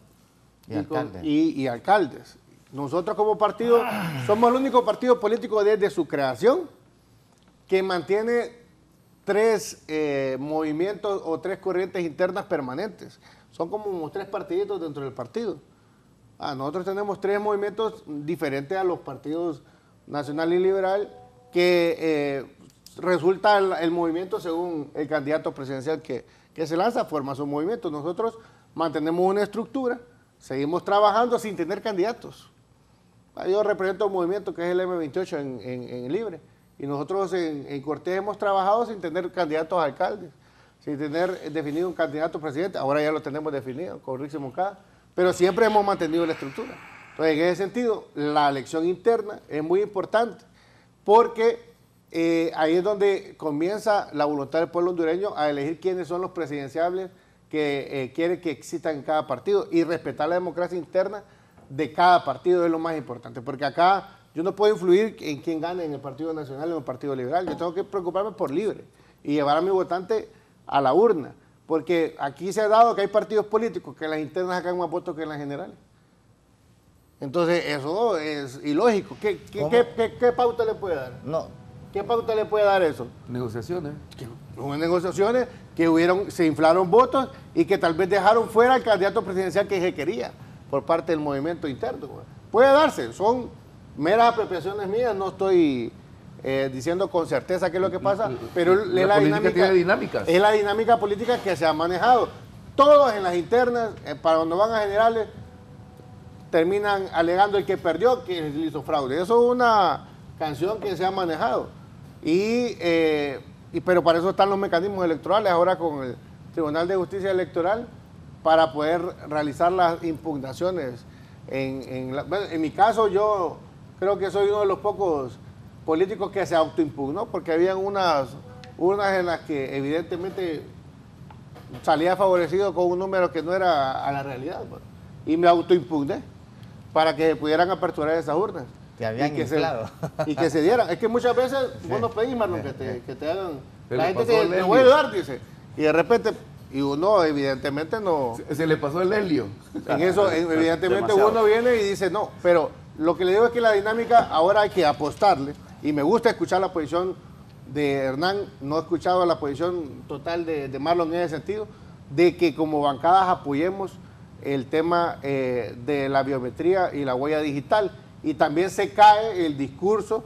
Y con- alcaldes. y- y alcaldes. Nosotros como partido somos el único partido político desde su creación que mantiene tres eh, movimientos o tres corrientes internas permanentes. Son como tres partiditos dentro del partido. Ah, nosotros tenemos tres movimientos diferentes a los partidos nacional y liberal que eh, resulta el, movimiento según el candidato presidencial que se lanza, forma su movimiento. Nosotros mantenemos una estructura, seguimos trabajando sin tener candidatos. Ah, Yo represento un movimiento que es el M28 en, en- Libre. Y nosotros en, en Cortés hemos trabajado sin tener candidatos a alcaldes, sin tener definido un candidato presidente. Ahora ya lo tenemos definido con Rixi Moncada, pero siempre hemos mantenido la estructura. Entonces, en ese sentido, la elección interna es muy importante porque eh, ahí es donde comienza la voluntad del pueblo hondureño a elegir quiénes son los presidenciables que eh, quiere que existan en cada partido y respetar la democracia interna de cada partido es lo más importante, porque acá yo no puedo influir en quién gane en el Partido Nacional o en el Partido Liberal, yo tengo que preocuparme por libre y llevar a mi votante a la urna, porque aquí se ha dado que hay partidos políticos que en las internas sacan más votos que en las generales. Entonces eso es ilógico. ¿Qué, qué, ¿Cómo? qué- qué- qué pauta le puede dar? No, ¿Qué pauta le puede dar eso? Negociaciones. Hubo negociaciones que hubieron, se inflaron votos y que tal vez dejaron fuera al candidato presidencial que se quería por parte del movimiento interno. Puede darse, son meras apropiaciones mías, no estoy eh, diciendo con certeza qué es lo que pasa, pero La es la dinámica, tiene dinámicas. es la dinámica política que se ha manejado. Todos en las internas, eh, para cuando van a generales, terminan alegando el que perdió que hizo fraude. Eso es una canción que se ha manejado. Y, eh, y- pero para eso están los mecanismos electorales ahora con el Tribunal de Justicia Electoral para poder realizar las impugnaciones. En, en la- bueno, en mi caso yo creo que soy uno de los pocos políticos que se autoimpugnó porque habían unas unas en las que evidentemente salía favorecido con un número que no era a la realidad. pues. Y me autoimpugné para que pudieran aperturar esas urnas. Te habían y que se, y que se dieran. Es que muchas veces vos no pedís, Marlon, que te, que te hagan. Pero la gente te, voy a ayudar, dice. Y de repente, y uno evidentemente no. Se, se le pasó el helio. En eso, en- evidentemente, Demasiado. uno viene y dice no. Pero lo que le digo es que la dinámica ahora hay que apostarle. Y me gusta escuchar la posición de Hernán. No he escuchado la posición total de, de Marlon en ese sentido. De que como bancadas apoyemos el tema eh, de la biometría y la huella digital. Y también se cae el discurso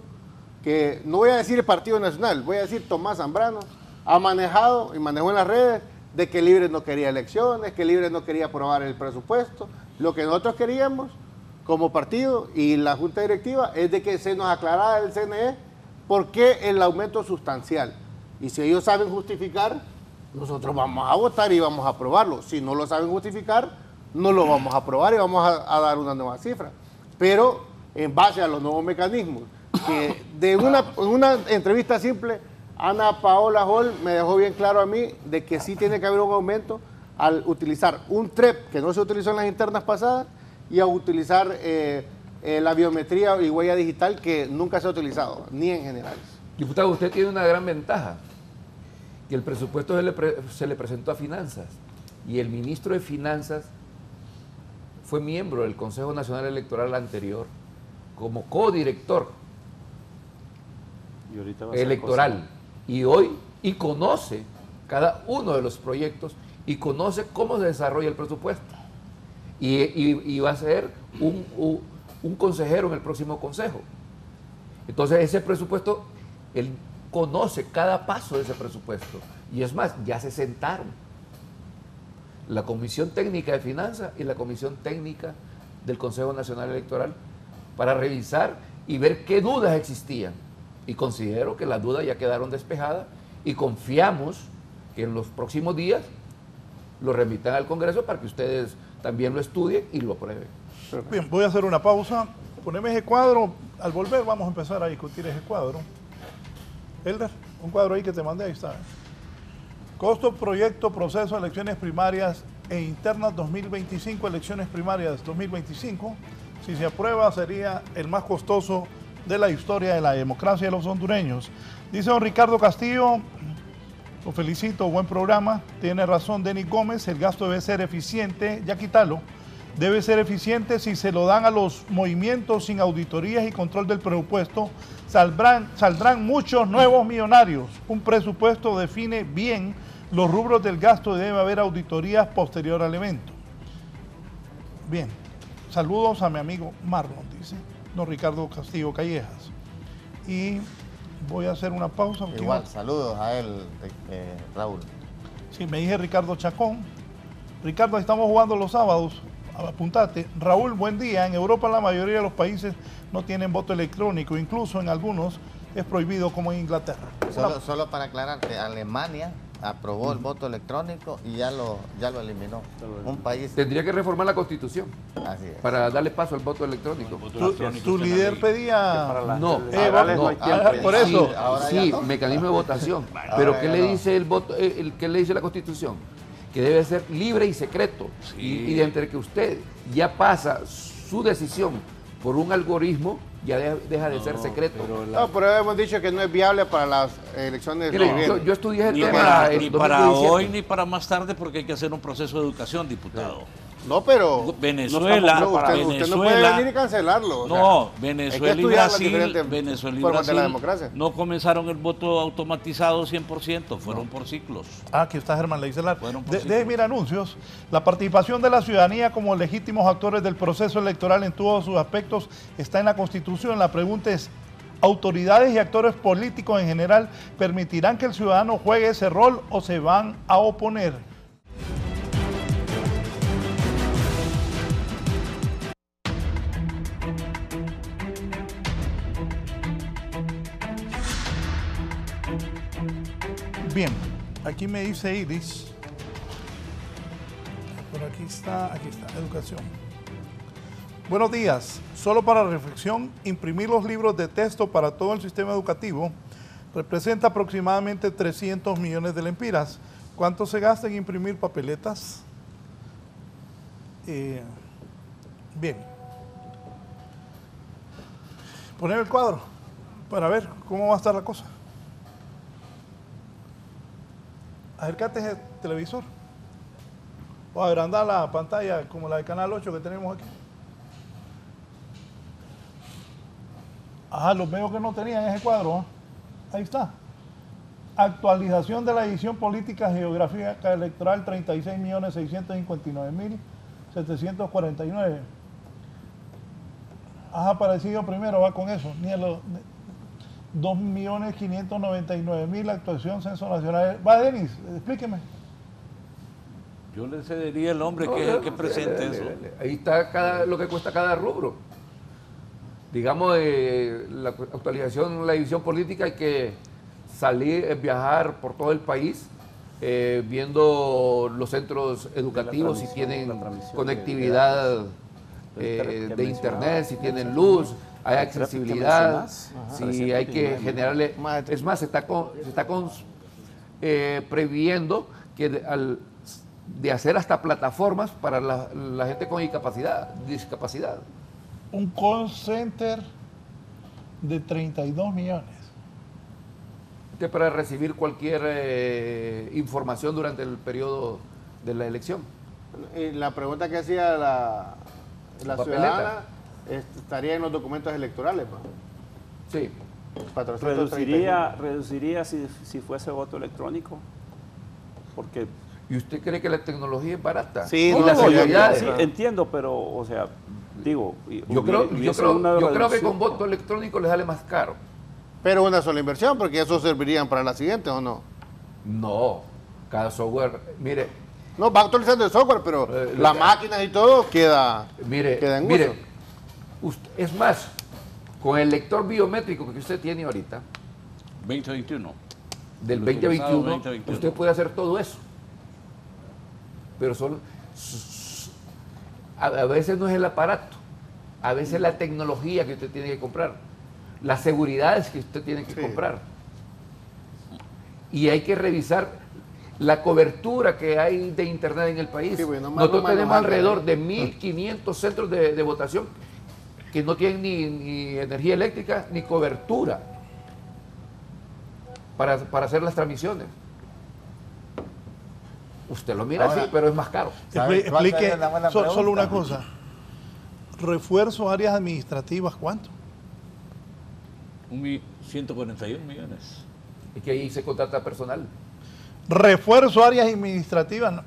que no voy a decir el Partido Nacional, voy a decir Tomás Zambrano, ha manejado y manejó en las redes de que Libre no quería elecciones, que Libre no quería aprobar el presupuesto. Lo que nosotros queríamos como partido y la Junta Directiva es de que se nos aclarara el CNE por qué el aumento sustancial. Y si ellos saben justificar, nosotros vamos a votar y vamos a aprobarlo. Si no lo saben justificar, no lo vamos a aprobar y vamos a, dar una nueva cifra. Pero en base a los nuevos mecanismos, que de una entrevista simple, Ana Paola Hall me dejó bien claro a mí de que sí tiene que haber un aumento al utilizar un TREP que no se utilizó en las internas pasadas y a utilizar eh, eh, la biometría y huella digital que nunca se ha utilizado, ni en generales. Diputado, usted tiene una gran ventaja, que el presupuesto se le, pre- se le presentó a Finanzas y el ministro de Finanzas fue miembro del Consejo Nacional Electoral anterior como codirector Y ahorita va a ser electoral y hoy y conoce cada uno de los proyectos y conoce cómo se desarrolla el presupuesto y, va a ser un- un consejero en el próximo consejo. Entonces ese presupuesto, él conoce cada paso de ese presupuesto y es más, ya se sentaron la Comisión Técnica de Finanzas y la Comisión Técnica del Consejo Nacional Electoral para revisar y ver qué dudas existían. Y considero que las dudas ya quedaron despejadas y confiamos que en los próximos días lo remitan al Congreso para que ustedes también lo estudien y lo aprueben. Bien, voy a hacer una pausa. Poneme ese cuadro. Al volver vamos a empezar a discutir ese cuadro. Elder, un cuadro ahí que te mandé, ahí está. Costo, proyecto, proceso, elecciones primarias e internas 2025, elecciones primarias 2025. Si se aprueba sería el más costoso de la historia de la democracia de los hondureños. Dice don Ricardo Castillo, lo felicito, buen programa. Tiene razón Denis Gómez, el gasto debe ser eficiente, ya quítalo. Debe ser eficiente si se lo dan a los movimientos sin auditorías y control del presupuesto. Saldrán, saldrán muchos nuevos millonarios. Un presupuesto define bien los rubros del gasto y debe haber auditorías posterior al evento. Bien, saludos a mi amigo Marlon, dice don Ricardo Castillo Callejas. Y voy a hacer una pausa. Igual, saludos a él, eh, Raúl. Sí, me dije Ricardo Chacón. Ricardo, estamos jugando los sábados. Apuntate. Raúl, buen día. En Europa la mayoría de los países no tienen voto electrónico. Incluso en algunos es prohibido como en Inglaterra. Solo, solo para aclararte, Alemania aprobó el voto electrónico y ya lo, ya lo eliminó. Un país Tendría que reformar la Constitución así es. para darle paso al voto electrónico. Tu, tu líder pedía... No, Eh, Ahora no, ah, por eso. Sí, ahora sí, ya no. mecanismo de votación. Pero ¿qué le no. dice el voto, eh, el, qué le dice la Constitución? Que debe ser libre y secreto. Y, y de entre que usted ya pasa su decisión por un algoritmo, ya deja, deja de ser secreto. No, pero hemos dicho que no es viable para las elecciones Mire, yo, yo estudié el Ni tema para, ni para 2017. hoy ni para más tarde porque hay que hacer un proceso de educación, diputado. No, pero Venezuela, no, usted, Venezuela, usted no puede venir y cancelarlo. o no, sea, Venezuela hay que y Brasil, Venezuela y de la Brasil democracia. no comenzaron el voto automatizado 100%, fueron por ciclos. Ah, aquí está Germán Leicelar. Fueron por De, ciclos. de mira anuncios. La participación de la ciudadanía como legítimos actores del proceso electoral en todos sus aspectos está en la Constitución. La pregunta es, ¿autoridades y actores políticos en general permitirán que el ciudadano juegue ese rol o se van a oponer? Bien, aquí me dice Iris. Por aquí está, aquí está, educación. Buenos días. Solo para reflexión, imprimir los libros de texto para todo el sistema educativo representa aproximadamente 300 millones de lempiras. ¿Cuánto se gasta en imprimir papeletas? Eh, bien. Poner el cuadro para ver cómo va a estar la cosa. Acércate al televisor. O agrandar la pantalla como la de Canal 8 que tenemos aquí. Ajá, los veo que no tenían ese cuadro. ¿ah? Ahí está. Actualización de la edición política geográfica electoral 36.659.749. Has aparecido primero, va con eso. Ni los 2.599.000 actuación censo nacional. Va, Denis, explíqueme. Yo le cedería el hombre No, que es el no, que presente eso. Ahí está cada, lo que cuesta cada rubro. Digamos, eh, la actualización, la división política, hay que salir, eh, viajar por todo el país, eh, viendo los centros educativos, si tienen conectividad eh, de internet, si tienen luz, hay accesibilidad, si hay que generarle... Es más, se está, con- se está con- eh, previendo que de, al- de hacer hasta plataformas para la, la gente con discapacidad. discapacidad. Un call center de 32 millones. Este para recibir cualquier eh, información durante el periodo de la elección. Y la pregunta que hacía la, la ciudadana estaría en los documentos electorales. pues. Sí. 431. Reduciría, reduciría si, si fuese voto electrónico. Porque ¿Y usted cree que la tecnología es barata? Sí, no, no, yo- seguridades. sí, entiendo, pero, o sea, digo, Yo creo, yo creo, yo creo que con voto electrónico le sale más caro. Pero una sola inversión, porque eso servirían para la siguiente, ¿o no? No, cada software, mire, No, va actualizando el software, pero Eh, las máquinas y todo queda, mire, queda en mire, uso. Usted- es más, con el lector biométrico que usted tiene ahorita, 2021. del Lo 2021, utilizado 2021. usted puede hacer todo eso. Pero solo, a, a veces no es el aparato, a veces la tecnología que usted tiene que comprar, las seguridades que usted tiene que Sí. comprar. Y hay que revisar la cobertura que hay de internet en el país. Sí, bueno, más Nosotros tenemos alrededor ¿eh? de 1.500 centros de, de votación que no tienen ni, ni energía eléctrica ni cobertura para, para hacer las transmisiones. Usted lo mira Ahora- así, pero es más caro. ¿Sabe Expli- cuál Explique so- solo una cosa. Refuerzo áreas administrativas, ¿cuánto? Un mi- 141 millones. Es que ahí se contrata personal. Refuerzo áreas administrativas, no.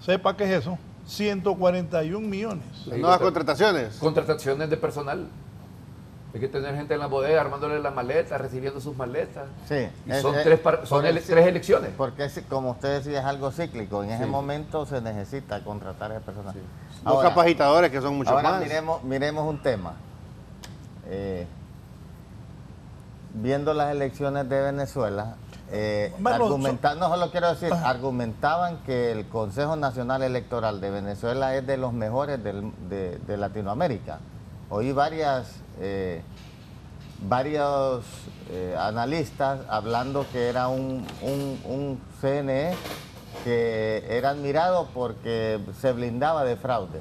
sepa qué es eso. 141 millones. Las nuevas contrataciones. Contrataciones de personal. Hay que tener gente en la bodega armándole las maletas, recibiendo sus maletas. Sí. Y es- son, es- tres, son ele- sí- tres elecciones. Porque es, como usted decía, es algo cíclico. En ese Sí. momento se necesita contratar a ese personal. Los Ahora- capacitadores, que son mucho Ahora más. miremos, miremos un tema. Eh, viendo las elecciones de Venezuela, eh, argumenta- no solo quiero decir, argumentaban que el Consejo Nacional Electoral de Venezuela es de los mejores del- de, de Latinoamérica. Oí varias, eh, varios eh, analistas hablando que era un, un, un CNE que era admirado porque se blindaba de fraude.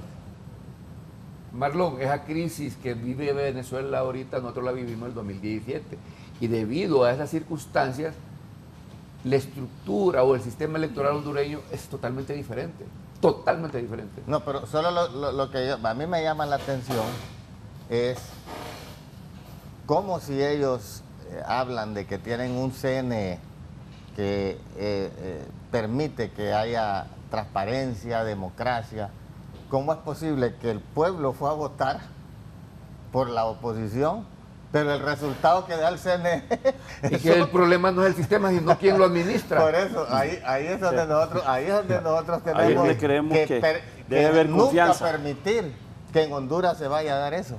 Marlon, esa crisis que vive Venezuela ahorita, nosotros la vivimos en el 2017. Y debido a esas circunstancias, la estructura o el sistema electoral hondureño es totalmente diferente. totalmente diferente. No, pero solo lo, que a mí me llama la atención es cómo si ellos eh, hablan de que tienen un CNE que eh, eh, permite que haya transparencia, democracia, ¿cómo es posible que el pueblo fue a votar por la oposición, pero el resultado que da el CNE... Y que el problema no es el sistema, sino quién lo administra. Por eso, ahí, ahí es donde nosotros, ahí es donde nosotros Ahí tenemos donde creemos que per- debe haber nunca confianza. permitir que en Honduras se vaya a dar eso.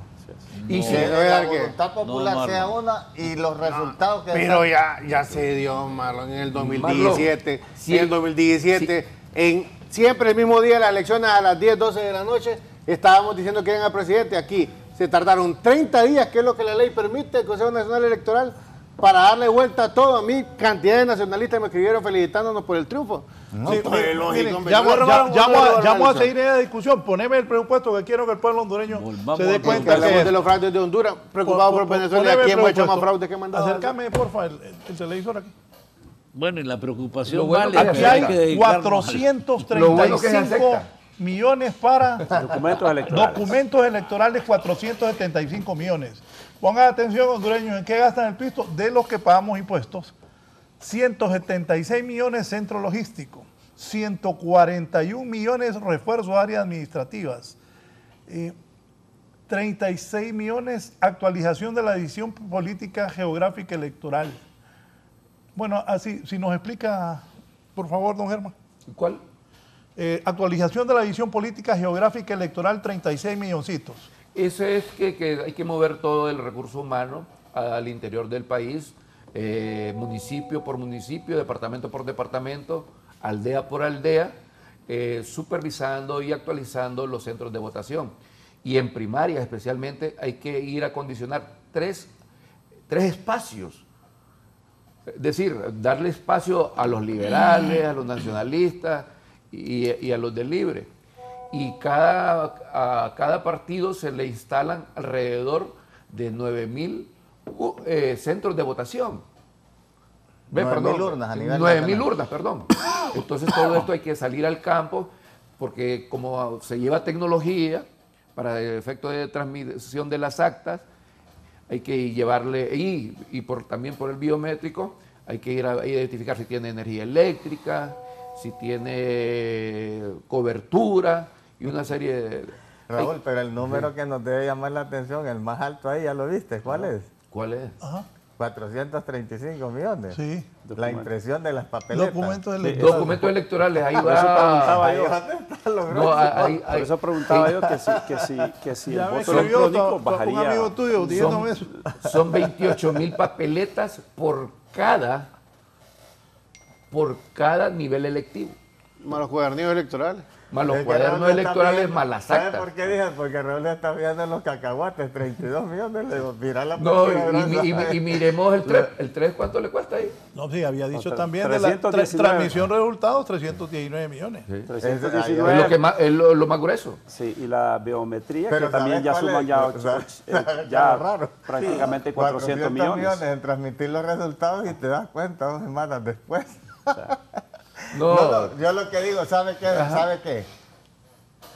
Y si- que la que- voluntad popular No, sea una y los resultados que Pero están- ya, ya se dio, Marlon, en el 2017. Marlon, sí. en el 2017, en siempre el mismo día de las elecciones a las 10, 12 de la noche, estábamos diciendo que eran al presidente. Aquí se tardaron 30 días, que es lo que la ley permite, el Consejo Nacional Electoral, para darle vuelta a todo. A mí, cantidad de nacionalistas me escribieron felicitándonos por el triunfo. No, Sí, pues, lógico, ya, ¿no le ya- robaron o ya no le vamos a- seguir en la discusión. Poneme el presupuesto que quiero que el pueblo hondureño Volvamos se dé cuenta Que de los fraudes de Honduras, preocupado por, Venezuela, poneme aquí hemos hecho más fraudes que mandado. Acércame, porfa, el, el televisor aquí. Bueno, y la preocupación bueno vale, que Aquí hay hay que dedicarnos al- 435 Lo bueno. Millones para Documentos electorales. documentos electorales, 475 millones. Pongan atención, hondureños, ¿en qué gastan el pisto? De los que pagamos impuestos. 176 millones centro logístico, 141 millones refuerzo áreas administrativas, eh, 36 millones actualización de la división política geográfica electoral. Bueno, así, si nos explica, por favor, don Germán. ¿Cuál? Eh, actualización de la división política geográfica electoral, 36 milloncitos. Eso es que, hay que mover todo el recurso humano al interior del país, eh, municipio por municipio, departamento por departamento, aldea por aldea, eh, supervisando y actualizando los centros de votación. Y en primaria especialmente hay que ir a condicionar tres, tres espacios. Es decir, darle espacio a los liberales, a los nacionalistas y, y a los del libre. Y cada, a cada partido se le instalan alrededor de 9 mil centros de votación. Ve, 9.000 perdón, urnas a nivel 9 mil urnas, perdón. Entonces todo esto hay que salir al campo porque como se lleva tecnología para el efecto de transmisión de las actas, hay que llevarle, y, y por, también por el biométrico, hay que ir a identificar si tiene energía eléctrica, si tiene cobertura y una serie de... Raúl, pero el número que nos debe llamar la atención, el más alto ahí, ya lo viste, ¿cuál es? ¿Cuál es? Ajá. 435 millones. Sí. La impresión de las papeletas. Documentos electorales. Documentos electorales, ahí Por eso preguntaba va... yo. ¿Dónde están los No, ahí- Por ahí- eso preguntaba yo que si, que si, que si el Ya voto electrónico to- to- un bajaría. amigo tuyo diciéndome eso. Son 28 mil papeletas por cada, por cada nivel electivo. Más los cuadernillos electorales. Más los Es cuadernos electorales, más las ¿Sabe actas. por qué dije? Porque Raúl está viendo los cacahuates, 32 millones. Le la No, y, y- y- y miremos el 3. ¿El 3 cuánto le cuesta ahí? No, sí, había dicho No, también de la tra- 319. transmisión de resultados, 319 millones. Es 319. lo, que más, es lo, lo más grueso. Sí, y la biometría, Pero que también ¿sabes ya es? ya, O sea, och- eh, ¿sabes ya raro? prácticamente 400 millones. en transmitir los resultados y te das cuenta dos semanas después. No, No, no, yo lo que digo, ¿sabe qué? ¿Sabe qué?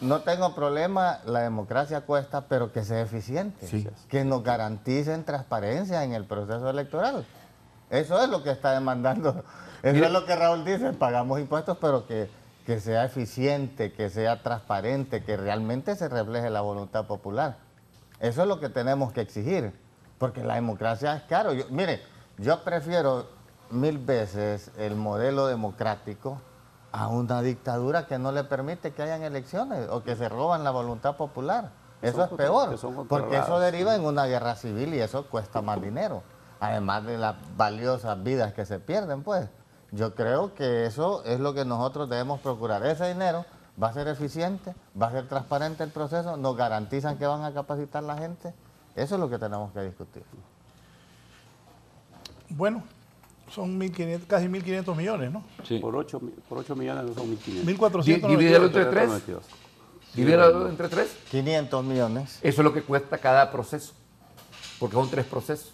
No tengo problema, la democracia cuesta, pero que sea eficiente. Sí. Que nos garanticen transparencia en el proceso electoral. Eso es lo que está demandando. Eso es lo que Raúl dice, pagamos impuestos, pero que, que sea eficiente, que sea transparente, que realmente se refleje la voluntad popular. Eso es lo que tenemos que exigir, porque la democracia es caro. Yo- mire, yo prefiero mil veces el modelo democrático a una dictadura que no le permite que hayan elecciones o que se roban la voluntad popular. Eso Son es peor, porque eso deriva en una guerra civil y eso cuesta más dinero, además de las valiosas vidas que se pierden, pues. Yo creo que eso es lo que nosotros debemos procurar. Ese dinero va a ser eficiente, va a ser transparente el proceso, nos garantizan que van a capacitar la gente. Eso es lo que tenemos que discutir. Bueno, son 1500, casi 1.500 millones, ¿no? Sí. Por 8, por 8 millones no son 1.500. 1.492. Divídelo entre tres. 92. Divídelo entre 3. 500 millones. Eso es lo que cuesta cada proceso. Porque son tres procesos.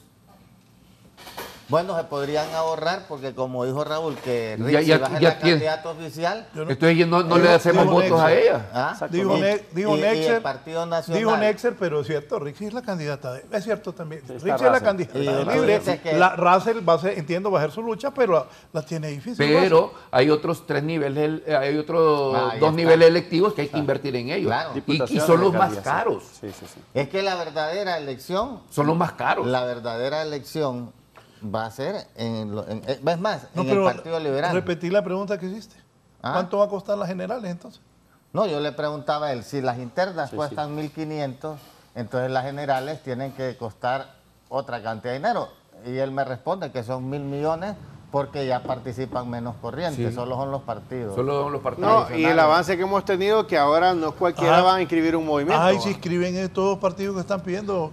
Bueno, se podrían ahorrar porque como dijo Raúl, que Ya- Richie ya- va a ser ya la tiene- candidata oficial. Entonces no, no le hacemos votos a ella. ¿ah? Ne- y- y Nexer. el Partido Nacional. Dijo Nexer, pero es cierto, Richie es la candidata. de- es cierto también. Richie es la candidata Y de Russell libre. que- La, Russell va a ser, entiendo, va a hacer su lucha, pero la, la tiene difícil. Pero hay otros tres niveles, eh, hay otros Ah, dos está. niveles electivos que hay que invertir en ellos. Claro. Y- son los más sí. caros. Sí, sí, sí. Es que la verdadera elección, Son los más caros. la verdadera elección va a ser en, lo- en- eh, es más, No, en pero el Partido Liberal. Repetí la pregunta que hiciste. Ah. ¿Cuánto va a costar las generales entonces? No, yo le preguntaba a él, si las internas Sí, cuestan 1.500, entonces las generales tienen que costar otra cantidad de dinero. Y él me responde que son mil millones porque ya participan menos corrientes, Sí. solo son los partidos. Solo son los partidos. No, y el avance que hemos tenido que ahora no cualquiera va a inscribir un movimiento. Ay, se inscriben en todos los partidos que están pidiendo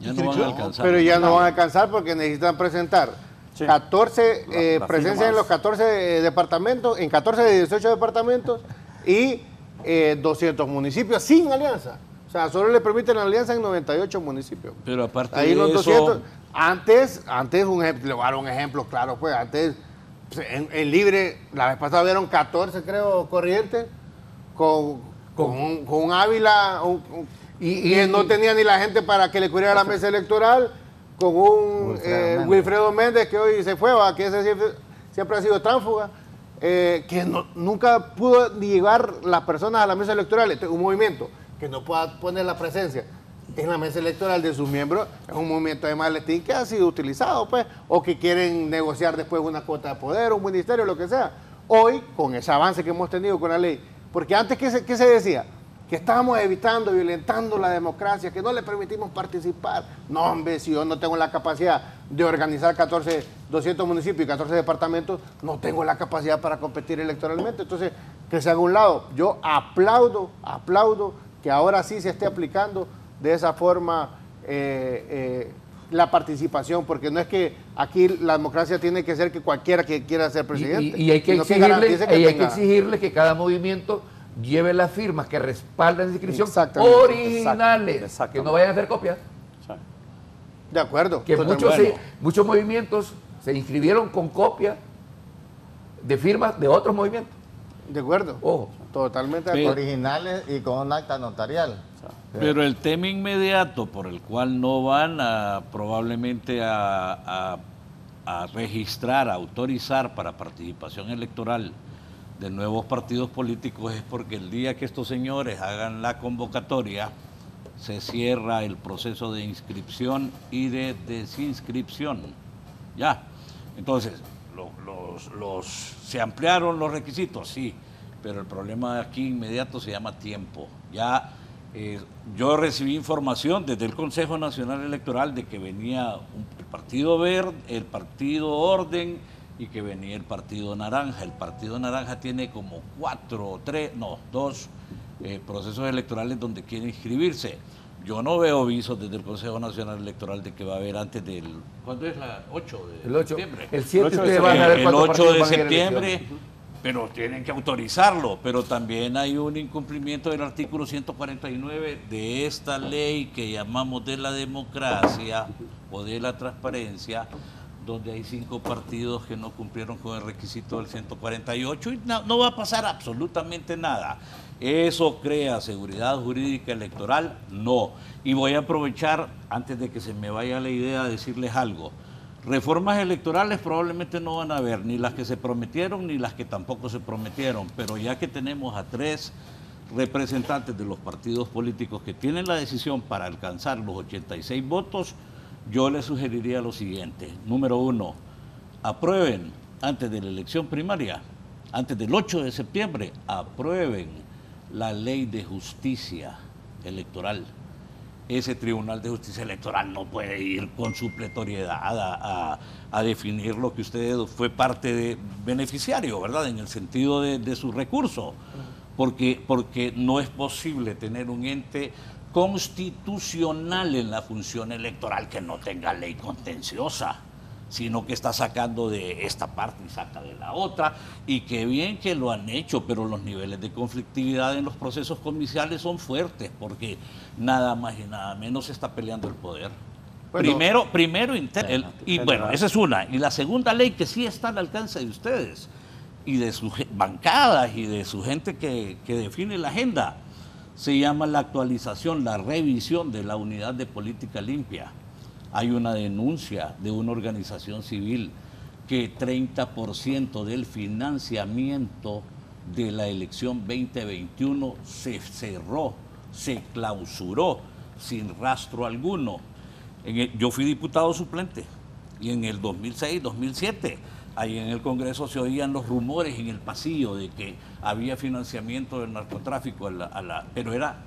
Ya no van a alcanzar. Pero ya no van a alcanzar porque necesitan presentar Sí. 14 La- eh, las presencia en los 14 eh, departamentos, en 14 de 18 departamentos y eh, 200 municipios sin alianza. O sea, solo le permiten la alianza en 98 municipios. Pero aparte Ahí de los eso, 200. Antes, antes un ejemplo, le voy a dar un ejemplo claro, pues antes pues, en, en Libre, la vez pasada vieron 14, creo, corrientes con, con, un, con un Ávila, un- un- Y- que y- no tenía ni la gente para que le cubriera la mesa electoral, con un Wilfredo eh, Méndez. Wilfredo Méndez que hoy se fue, va, que ese siempre, siempre ha sido tránfuga, eh, que no- nunca pudo llevar las personas a la mesa electoral. Este, un movimiento que no pueda poner la presencia en la mesa electoral de sus miembros es un movimiento de maletín que ha sido utilizado, pues, o que quieren negociar después una cuota de poder, un ministerio, lo que sea. Hoy, con ese avance que hemos tenido con la ley, porque antes, ¿qué se, qué se decía? Que estábamos evitando, violentando la democracia, que no le permitimos participar. No, hombre, si yo no tengo la capacidad de organizar 14, 200 municipios y 14 departamentos, no tengo la capacidad para competir electoralmente. Entonces, que se haga un lado. Yo aplaudo, aplaudo que ahora sí se esté aplicando de esa forma eh, eh, la participación, porque no es que aquí la democracia tiene que ser que cualquiera que quiera ser presidente. y- y hay que exigirle, que y hay que exigirle que cada movimiento lleve las firmas que respaldan la inscripción Exactamente, originales, exactamente. que no vayan a hacer copias. Sí. De acuerdo. Que muchos, bueno. se- muchos movimientos se inscribieron con copias de firmas de otros movimientos. De acuerdo. Ojo. Totalmente. Originales y con un acta notarial. Pero el tema inmediato por el cual no van a probablemente a, a- a registrar, a autorizar para participación electoral de nuevos partidos políticos es porque el día que estos señores hagan la convocatoria se cierra el proceso de inscripción y de desinscripción. Ya. Entonces, lo- los, los, ¿se ampliaron los requisitos? Sí, pero el problema aquí inmediato se llama tiempo. Ya eh, yo recibí información desde el Consejo Nacional Electoral de que venía un- el Partido Verde, el Partido Orden y que venía el Partido Naranja. El Partido Naranja tiene como cuatro, tres, no, dos eh, procesos electorales donde quiere inscribirse. Yo no veo visos desde el Consejo Nacional Electoral de que va a haber antes del... ¿Cuándo es la 8 de El 8, septiembre? el 7 El 8 de van a ver el cuántos 8 partidos de septiembre, pero tienen que autorizarlo. Pero también hay un incumplimiento del artículo 149 de esta ley que llamamos de la democracia o de la transparencia, donde hay cinco partidos que no cumplieron con el requisito del 148 y no, va a pasar absolutamente nada. ¿Eso crea seguridad jurídica electoral? No. Y voy a aprovechar, antes de que se me vaya la idea, a decirles algo. Reformas electorales probablemente no van a haber, ni las que se prometieron, ni las que tampoco se prometieron, pero ya que tenemos a tres representantes de los partidos políticos que tienen la decisión para alcanzar los 86 votos, yo les sugeriría lo siguiente. Número uno, aprueben antes de la elección primaria, antes del 8 de septiembre, aprueben la ley de justicia electoral ese Tribunal de Justicia Electoral no puede ir con supletoriedad a, a- a definir lo que usted fue parte de beneficiario, ¿verdad? En el sentido de, de su recurso. Porque, porque no es posible tener un ente constitucional en la función electoral que no tenga ley contenciosa sino que está sacando de esta parte y saca de la otra, y qué bien que lo han hecho, pero los niveles de conflictividad en los procesos comiciales son fuertes, porque nada más y nada menos se está peleando el poder. primero, primero, el- y bueno, esa es una. Y la segunda ley que sí está al alcance de ustedes y de sus bancadas y de su gente que, que define la agenda, se llama la actualización, la revisión de la unidad de política limpia. Hay una denuncia de una organización civil que 30% del financiamiento de la elección 2021 se cerró, se clausuró sin rastro alguno. Yo fui diputado suplente y en el 2006, 2007, ahí en el Congreso se oían los rumores en el pasillo de que había financiamiento del narcotráfico, a la- pero era,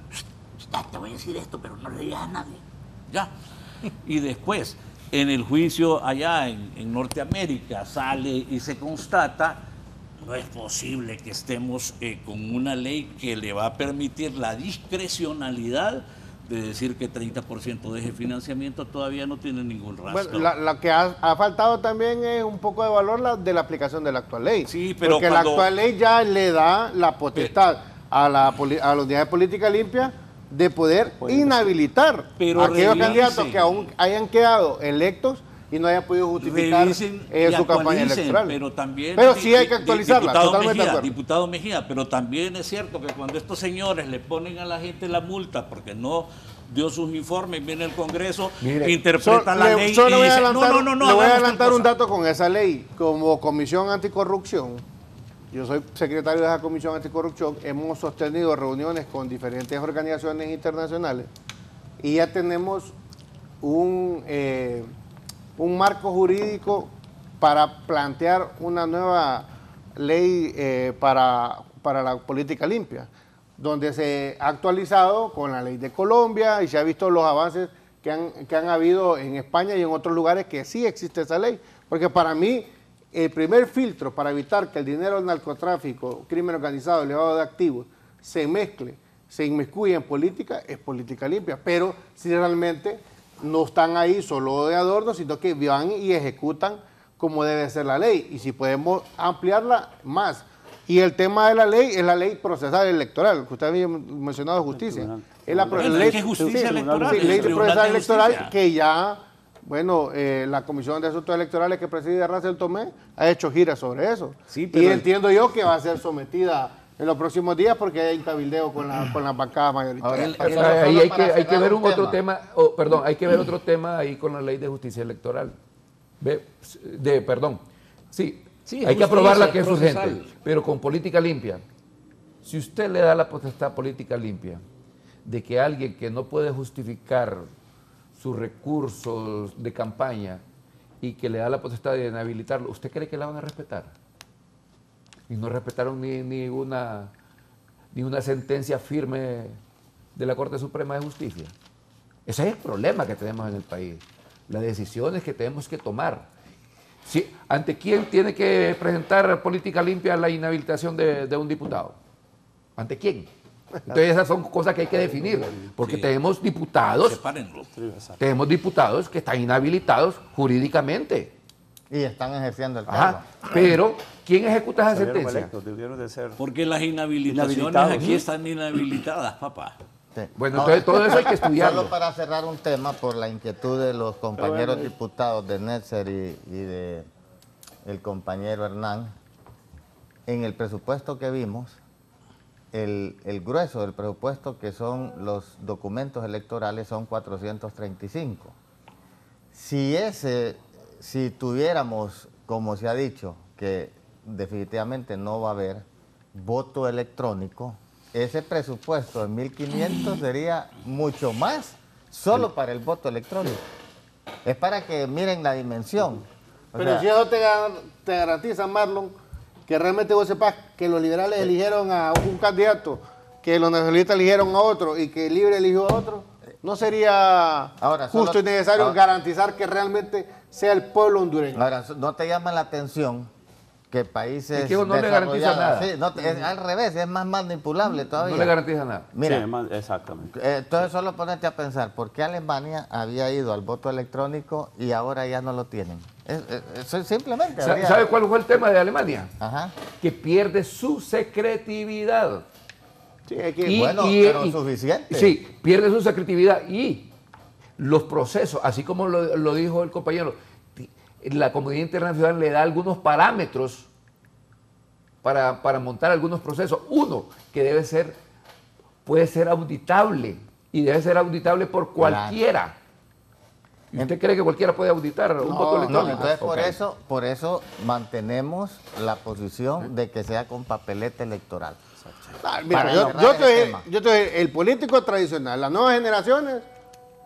"Ya te voy a decir esto, pero no le digas a nadie. Ya. Y después, en el juicio allá en, en Norteamérica, sale y se constata, no es posible que estemos eh, con una ley que le va a permitir la discrecionalidad de decir que 30% de ese financiamiento todavía no tiene ningún rastro. Bueno, la, la que ha, ha faltado también es un poco de valor la, de la aplicación de la actual ley. Sí, pero Porque cuando- la actual ley ya le da la potestad a la, a la unidad de política limpia de poder inhabilitar Pero a aquellos revisen. candidatos que aún hayan quedado electos y no hayan podido justificar Revisen eh, su campaña electoral. Pero también. Pero sí hay que actualizarla, diputado totalmente Mejía. Diputado Mejía, pero también es cierto que cuando estos señores le ponen a la gente la multa porque no dio sus informes, viene el Congreso, Mire, interpreta so- la le- ley solo y voy a dice, adelantar, no, no, no, no, le voy a adelantar un cosa". dato con esa ley. Como Comisión Anticorrupción, yo soy secretario de esa Comisión Anticorrupción, hemos sostenido reuniones con diferentes organizaciones internacionales y ya tenemos un, eh, un marco jurídico para plantear una nueva ley eh, para, para la política limpia, donde se ha actualizado con la ley de Colombia y se ha visto los avances que han, que han habido en España y en otros lugares que sí existe esa ley. Porque para mí, el primer filtro para evitar que el dinero del narcotráfico, crimen organizado, elevado de activos, se mezcle, se inmiscuya en política, es política limpia. Pero si realmente no están ahí solo de adorno, sino que van y ejecutan como debe ser la ley. Y si podemos ampliarla más. Y el tema de la ley es la ley procesal electoral, que usted había mencionado justicia. Es la, ley, que justicia sí, electoral, sí, ley procesal electoral Justicia. que ya, bueno, eh, la Comisión de Asuntos Electorales que preside Racel Tomé ha hecho giras sobre eso. Sí, y entiendo yo que va a ser sometida en los próximos días porque hay un cabildeo con la, con la bancada mayoritaria. Ahora, Ahí hay que, hay que ver un otro tema. oh, perdón, hay que ver otro tema ahí con la ley de justicia electoral. Ve, de, perdón, sí, Sí, hay que aprobarla que es procesal. urgente, pero con política limpia. Si usted le da la potestad política limpia de que alguien que no puede justificar sus recursos de campaña y que le da la potestad de inhabilitarlo, ¿usted cree que la van a respetar? Y no respetaron ni, ni una, ni una sentencia firme de la Corte Suprema de Justicia. Ese es el problema que tenemos en el país. Las decisiones que tenemos que tomar. Si- ¿Ante quién tiene que presentar política limpia la inhabilitación de, de un diputado? ¿Ante quién? Entonces esas son cosas que hay que definir, porque Sí. tenemos diputados, Sepárenlo. tenemos diputados que están inhabilitados jurídicamente. Y están ejerciendo el cargo. Ajá. Pero, ¿quién ejecuta esa Salieron sentencia? electos, debieron de ser. Porque las inhabilitaciones aquí están inhabilitadas, papá. Sí. Bueno, entonces todo eso hay que estudiarlo. Solo para cerrar un tema, por la inquietud de los compañeros diputados de Netzer y, y de el compañero Hernán, en el presupuesto que vimos, el, el grueso del presupuesto, que son los documentos electorales, son 435. Si ese, si tuviéramos, como se ha dicho, que definitivamente no va a haber voto electrónico, ese presupuesto de 1.500 sería mucho más solo para el voto electrónico. Es para que miren la dimensión. O Pero sea, si eso te, te garantiza, Marlon, que realmente vos sepas que los liberales eligieron a un candidato, que los nacionalistas eligieron a otro y que el libre eligió a otro, ¿no sería Ahora, solo- justo y necesario ahora- garantizar que realmente sea el pueblo hondureño? Ahora, ¿no te llama la atención que países Es que no le garantiza nada. Sí, no te- es al revés, es más manipulable todavía. No le garantiza nada. Mira, Sí, exactamente. Eh, Entonces solo ponerte a pensar, ¿por qué Alemania había ido al voto electrónico y ahora ya no lo tienen? Es- es- es simplemente. Habría- ¿Sabe cuál fue el tema de Alemania? Ajá. Que pierde su secretividad. Sí, hay que- Y- bueno, pero suficiente. Sí, pierde su secretividad y los procesos, así como lo, lo dijo el compañero, la comunidad internacional le da algunos parámetros para, para montar algunos procesos. Uno, que debe ser, puede ser auditable y debe ser auditable por cualquiera. ¿Y usted cree que cualquiera puede auditar un voto No, electrónico? entonces por Ok. eso, por eso mantenemos la posición de que sea con papeleta electoral. Ah, mira, Para yo, te- tema. yo te- el político tradicional, las nuevas generaciones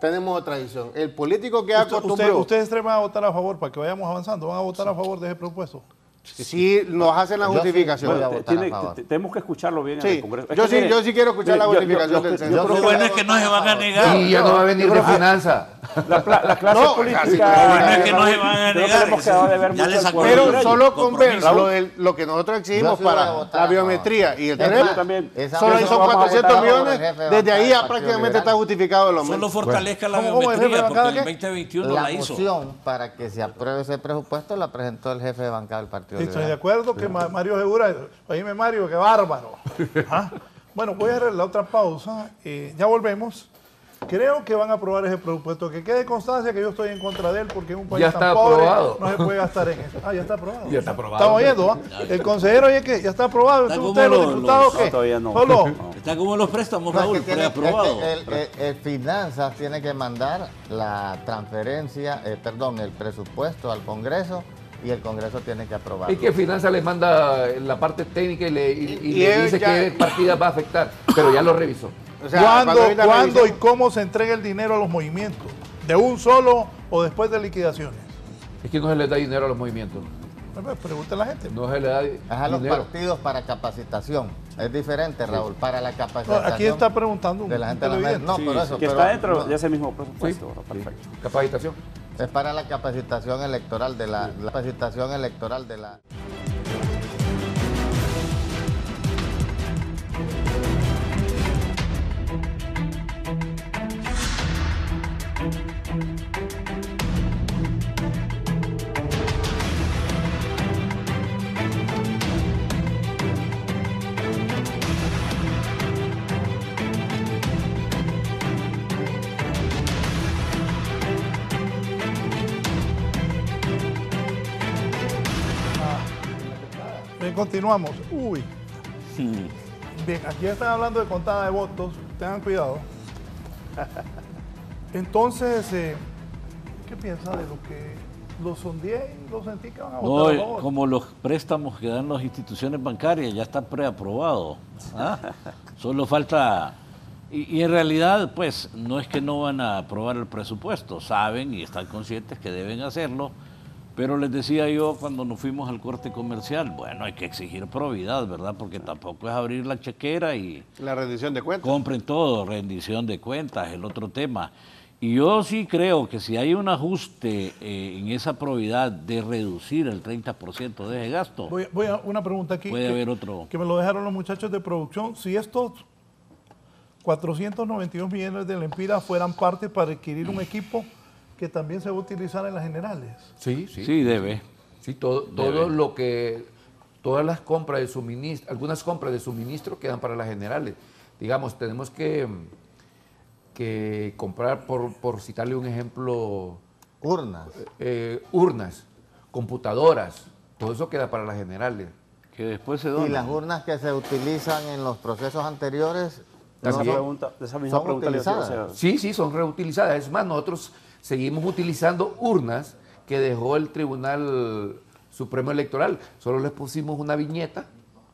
tenemos otra tradición. El político que Usted- usted- acostumbró, ustedes tres van a votar a favor para que vayamos avanzando. Van a votar a favor de ese propuesto. Si nos hacen la justificación. tiene- tenemos que escucharlo bien en el Congreso. Es yo sí- mire, yo sí quiero escuchar la mire, yo- yo- justificación yo- del yo Senado. creo Lo bueno es que no se van a negar. Y ya no va a venir de creo que- finanza. La, la clase No, política. Lo bueno es que no se van a negar. Pero solo con ver compromiso. lo, del- lo que nosotros exigimos para la biometría y el también. solo ahí son vamos a votar 400 a favor del millones, desde ahí del ya prácticamente está justificado el aumento. Solo fortalezca la ¿Cómo- cómo el jefe de biometría porque el qué? 2021 La la hizo. moción para que se apruebe ese presupuesto la presentó el jefe de bancada del Partido Estoy de acuerdo que Ma- Mario Segura, oíme Mario, qué bárbaro. Ah, Bueno, voy a hacer la otra pausa. eh, ya volvemos. Creo que van a aprobar ese presupuesto. Que quede constancia que yo estoy en contra de él porque en un país Ya tan pobre aprobado. no se puede gastar en eso. Ah, ya está aprobado. Ya está aprobado. Estamos oyendo, ¿ah? El consejero oye que ya está aprobado. Está ustedes los los- diputados, No, ¿qué? todavía no. Solo. No. Está como los préstamos, No, es Raúl, tiene- es que preaprobado. el, el- el Finanzas tiene que mandar la transferencia, eh, perdón, el presupuesto al Congreso y el Congreso tiene que aprobarlo. Es que Finanza le manda la parte técnica y le, y- y Y dice ya- qué partida va a afectar, pero ya lo revisó. O sea, ¿Cuándo, y cómo se entrega el dinero a los movimientos? ¿De un solo o después de liquidaciones? Es que no se le da dinero a los movimientos. Pues, Pregunte a la gente. No se le da Es a los partidos para capacitación. Es diferente, Raúl, para la No, capacitación. aquí está preguntando un de la gente de la. No, Sí, pero eso. que pero está dentro no, de ese mismo presupuesto. Sí, ¿verdad? sí. Perfecto. Capacitación. Es para la capacitación electoral de la, la capacitación electoral de la. Bien, continuamos. Uy. Bien, aquí están hablando de contada de votos. Tengan cuidado. Entonces, eh, ¿qué piensa de lo que lo sondeé y lo sentí que van a No, votar a favor? como los préstamos que dan las instituciones bancarias, ya está preaprobado. ¿ah? Solo falta... Y, y en realidad, pues, no es que no van a aprobar el presupuesto, saben y están conscientes que deben hacerlo, pero les decía yo cuando nos fuimos al corte comercial, bueno, hay que exigir probidad, ¿verdad? Porque tampoco es abrir la chequera y La rendición de cuentas. compren todo, rendición de cuentas, el otro tema. Y yo sí creo que si hay un ajuste eh, en esa probidad de reducir el 30% de ese gasto, Voy, voy a una pregunta aquí. Puede que- haber otro. Que me lo dejaron los muchachos de producción. Si estos 492 millones de lempiras fueran parte para adquirir un equipo que también se va a utilizar en las generales. Sí, sí. sí debe. Sí, todo, todo Debe. lo que, todas las compras de suministro, algunas compras de suministro quedan para las generales. Digamos, tenemos que, que comprar, por, por citarle un ejemplo, Urnas. eh, urnas, computadoras, todo eso queda para las generales. Que después se Y dona. las urnas que se utilizan en los procesos anteriores Esa, También. pregunta, esa misma Son pregunta le hacía, o utilizadas. sea, Sí, sí, son reutilizadas. Es más, nosotros seguimos utilizando urnas que dejó el Tribunal Supremo Electoral. Solo les pusimos una viñeta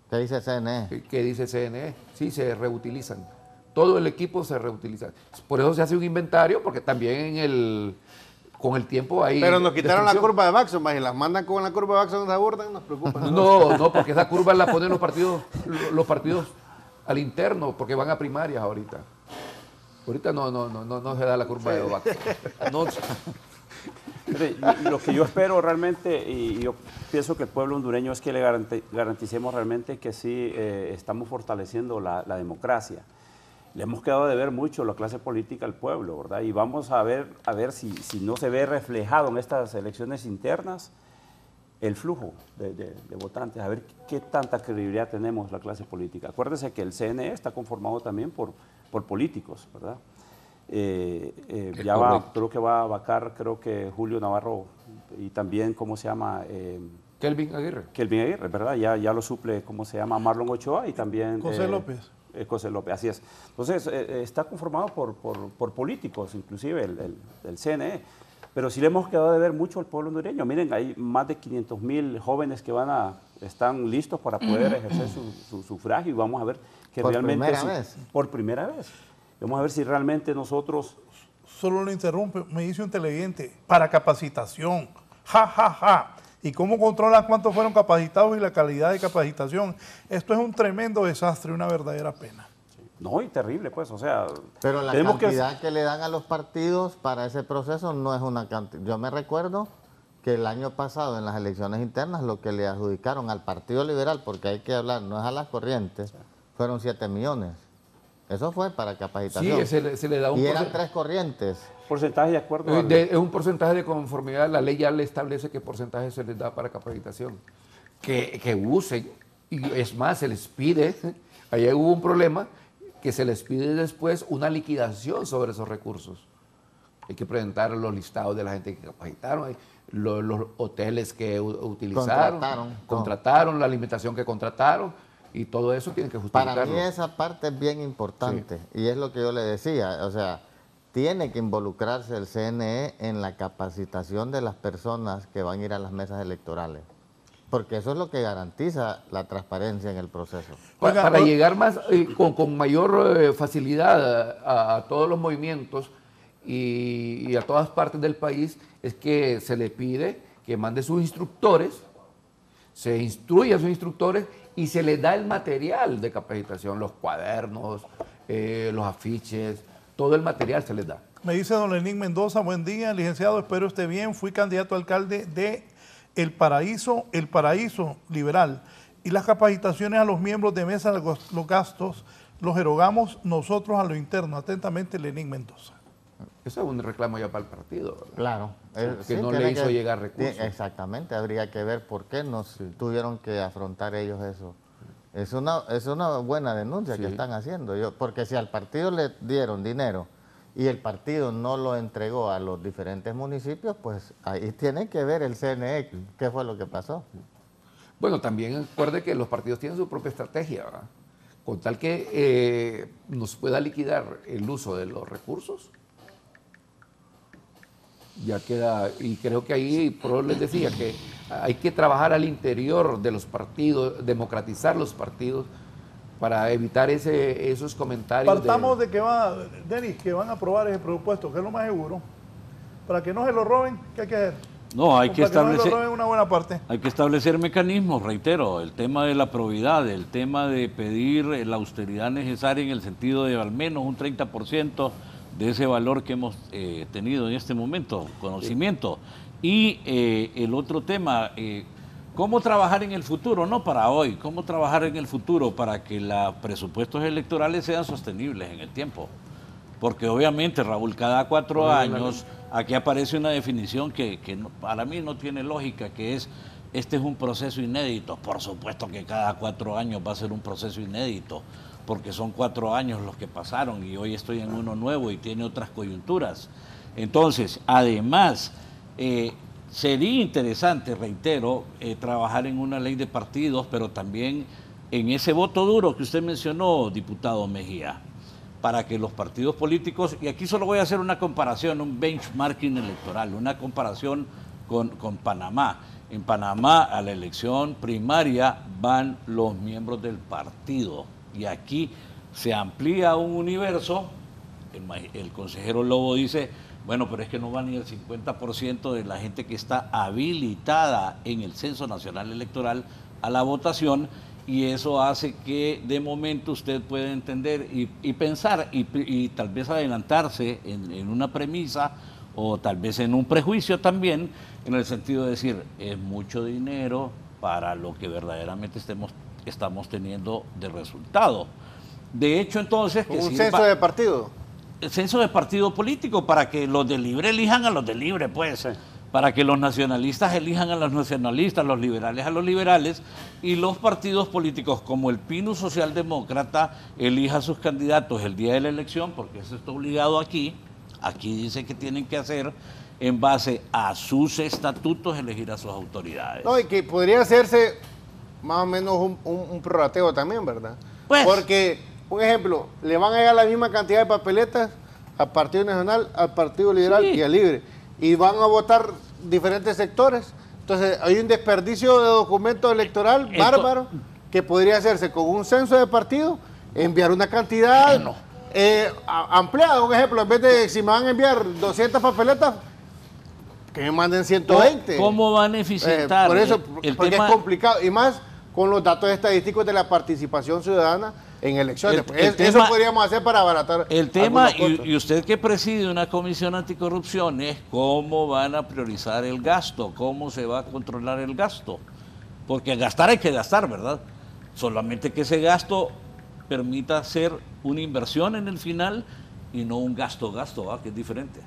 que dice CNE. que- que dice CNE. Sí, se reutilizan. Todo el equipo se reutiliza. Por eso se hace un inventario, porque también en el, con el tiempo hay. Pero nos quitaron la curva de Baxon, más y las mandan con la curva de Baxon, nos abordan, nos preocupa. No, no, porque esa curva la ponen los partidos, los partidos al interno, porque van a primarias ahorita. Ahorita no, no, no, no, no se da la curva de. No, y- Lo que yo espero realmente, y yo pienso que el pueblo hondureño es que le garanticemos realmente que sí eh, estamos fortaleciendo la, la democracia. Le hemos quedado de ver mucho la clase política al pueblo, ¿verdad? Y vamos a ver, a ver si, si no se ve reflejado en estas elecciones internas el flujo de, de- de votantes, a ver qué tanta credibilidad tenemos la clase política. Acuérdense que el CNE está conformado también por, por políticos, ¿verdad? Eh, eh, ya va, correcto. creo que va a vacar, creo que Julio Navarro y también, ¿cómo se llama? Eh, Kelvin Aguirre. Kelvin Aguirre, ¿verdad? Ya, ya lo suple, ¿cómo se llama? Marlon Ochoa y también... José eh, López. eh, José López, así es. Entonces, eh, eh, está conformado por, por- por políticos, inclusive el, el- el CNE. Pero sí le hemos quedado de ver mucho al pueblo hondureño. Miren, hay más de 500 mil jóvenes que van a, están listos para poder ejercer su, su sufragio y vamos a ver que Por realmente... primera sí- vez. Por primera vez. Vamos a ver si realmente nosotros... Solo lo interrumpe, me dice un televidente, para capacitación, ja, ja, ja. ¿Y cómo controlan cuántos fueron capacitados y la calidad de capacitación? Esto es un tremendo desastre, una verdadera pena. No, y terrible, pues, o sea... Pero la que- cantidad que, le dan a los partidos para ese proceso no es una cantidad. Yo me recuerdo que el año pasado en las elecciones internas lo que le adjudicaron al Partido Liberal, porque hay que hablar, no es a las corrientes, fueron 7 millones. Eso fue para capacitación. Sí, se le, se le da un y eran tres corrientes. Porcentaje de acuerdo Eh, de- es un porcentaje de conformidad, la ley ya le establece qué porcentaje se les da para capacitación. Que, que usen, y es más, se les pide, allá hubo un problema, que se les pide después una liquidación sobre esos recursos. Hay que presentar los listados de la gente que capacitaron, lo- los, hoteles que utilizaron, Contrataron, contrataron, la alimentación que contrataron, y todo eso tiene que Para justificarlo. mí esa parte es bien importante y es lo que yo le decía, o sea, tiene que involucrarse el CNE en la capacitación de las personas que van a ir a las mesas electorales, porque eso es lo que garantiza la transparencia en el proceso. Para llegar más eh, con, con mayor eh, facilidad a, a todos los movimientos y, y a todas partes del país es que se le pide que mande sus instructores, se instruye a sus instructores y se les da el material de capacitación, los cuadernos, eh, los afiches, todo el material se les da. Me dice don Lenín Mendoza, buen día, licenciado, espero esté bien. Fui candidato a alcalde de El Paraíso, El Paraíso Liberal. Y las capacitaciones a los miembros de mesa, los gastos, los erogamos nosotros a lo interno. Atentamente, Lenín Mendoza. Eso es un reclamo ya para el partido. ¿verdad? Claro. eh, Que no tiene le hizo llegar recursos. Exactamente, habría que ver por qué no tuvieron que afrontar ellos eso. Es una, es una buena denuncia que están haciendo, yo, porque si al partido le dieron dinero y el partido no lo entregó a los diferentes municipios, pues ahí tiene que ver el CNE qué fue lo que pasó. Bueno, también acuerde que los partidos tienen su propia estrategia, ¿verdad? con tal que eh, nos pueda liquidar el uso de los recursos. Ya queda, y creo que ahí, por eso les decía que hay que trabajar al interior de los partidos, democratizar los partidos para evitar ese, esos comentarios. Partamos de que va, Denis, que van a aprobar ese presupuesto, que es lo más seguro. Para que no se lo roben, ¿qué hay que hacer? No, hay Para que que no se lo establecer... roben una buena parte. Hay que establecer mecanismos, reitero, el tema de la probidad, el tema de pedir la austeridad necesaria en el sentido de al menos un 30% de ese valor que hemos eh, tenido en este momento, conocimiento. Y eh, el otro tema, eh, ¿cómo trabajar en el futuro? No para hoy, ¿cómo trabajar en el futuro para que los presupuestos electorales sean sostenibles en el tiempo? Porque obviamente, Raúl, cada cuatro años aquí aparece una definición que, que para mí no tiene lógica, que es, este es un proceso inédito. Por supuesto que cada cuatro años va a ser un proceso inédito, porque son cuatro años los que pasaron y hoy estoy en uno nuevo y tiene otras coyunturas. Entonces, además, eh, sería interesante, reitero, eh, trabajar en una ley de partidos, pero también en ese voto duro que usted mencionó, diputado Mejía para que los partidos políticos, y aquí solo voy a hacer una comparación, un benchmarking electoral, una comparación con, con Panamá. En Panamá a la elección primaria van los miembros del partido y aquí se amplía un universo, el, consejero Lobo dice, bueno, pero es que no va ni el 50% de la gente que está habilitada en el Censo Nacional Electoral a la votación y eso hace que de momento usted pueda entender y, pensar y, tal vez adelantarse en una premisa o tal vez en un prejuicio también, en el sentido de decir, es mucho dinero para lo que verdaderamente estemos, estamos teniendo de resultado. De hecho, entonces... que Un sirva- censo de partido. el censo de partido político para que los de libre elijan a los de libre, pues. para que los nacionalistas elijan a los nacionalistas, los liberales a los liberales, y los partidos políticos como el Pino Socialdemócrata elija a sus candidatos el día de la elección, porque eso está obligado aquí, aquí dice que tienen que hacer en base a sus estatutos elegir a sus autoridades. No, y que podría hacerse más o menos un, un, un prorrateo también, ¿verdad? Pues. Porque, un ejemplo, le van a llegar la misma cantidad de papeletas al Partido Nacional, al Partido Liberal Sí. y al Libre. Y van a votar diferentes sectores. Entonces, hay un desperdicio de documento electoral Esto- bárbaro que podría hacerse con un censo de partido, enviar una cantidad eh, ampliada. Un ejemplo, en vez de si me van a enviar 200 papeletas, que me manden 120. ¿Cómo van a Eh, eficientar? por eso, El- el porque tema- es complicado. Y más con los datos estadísticos de la participación ciudadana en elecciones. El- Pues el es- tema- eso podríamos hacer para abaratar. El tema, y, usted que preside una comisión anticorrupción, es cómo van a priorizar el gasto, cómo se va a controlar el gasto. Porque gastar hay que gastar, ¿verdad? Solamente que ese gasto permita ser una inversión en el final y no un gasto-gasto, que es diferente.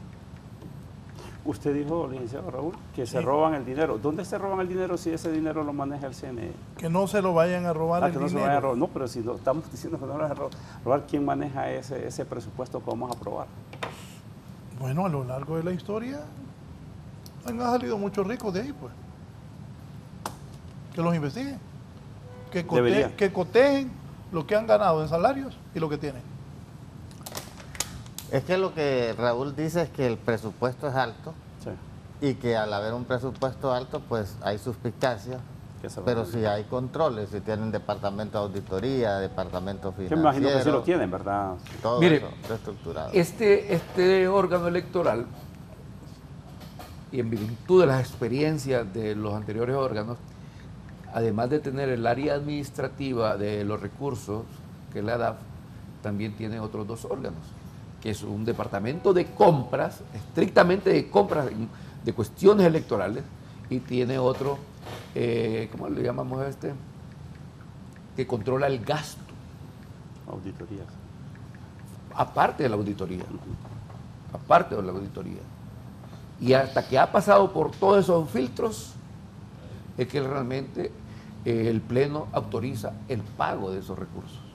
Usted dijo, licenciado Raúl, que se roban el dinero. ¿Dónde se roban el dinero si ese dinero lo maneja el CNE? Que no se lo vayan a robar Ah, el que no se vayan a robar. No, pero si no, estamos diciendo que no lo van a ro- robar, ¿quién maneja ese, ese presupuesto que vamos a aprobar? Bueno, a lo largo de la historia han salido muchos ricos de ahí, pues. Que los investiguen. Que, cote- que cotejen lo que han ganado en salarios y lo que tienen. Es que lo que Raúl dice es que el presupuesto es alto Sí. y que al haber un presupuesto alto, pues hay suspicacias. Se Pero si hay controles, si tienen departamento de auditoría, departamento Yo financiero. me imagino que sí lo tienen, ¿verdad? Todo Mire, eso reestructurado. Este, este órgano electoral, y en virtud de las experiencias de los anteriores órganos, además de tener el área administrativa de los recursos, que es la DAF, también tiene otros dos órganos, que es un departamento de compras, estrictamente de compras de cuestiones electorales, y tiene otro, eh, ¿cómo le llamamos a este? Que controla el gasto Auditorías. aparte de la auditoría, aparte de la auditoría. Y hasta que ha pasado por todos esos filtros, es que realmente eh, el Pleno autoriza el pago de esos recursos.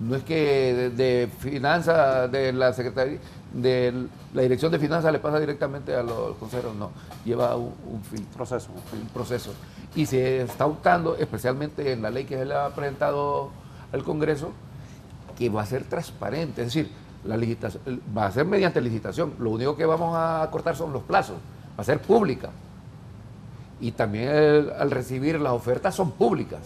No es que de, de finanzas, de la Secretaría, de la Dirección de Finanzas le pasa directamente a los consejeros, no, lleva un, un filtro Proceso. un proceso. Y se está optando, especialmente en la ley que se le ha presentado al Congreso, que va a ser transparente, es decir, la licitación va a ser mediante licitación. Lo único que vamos a cortar son los plazos, va a ser pública. Y también el- al recibir las ofertas son públicas.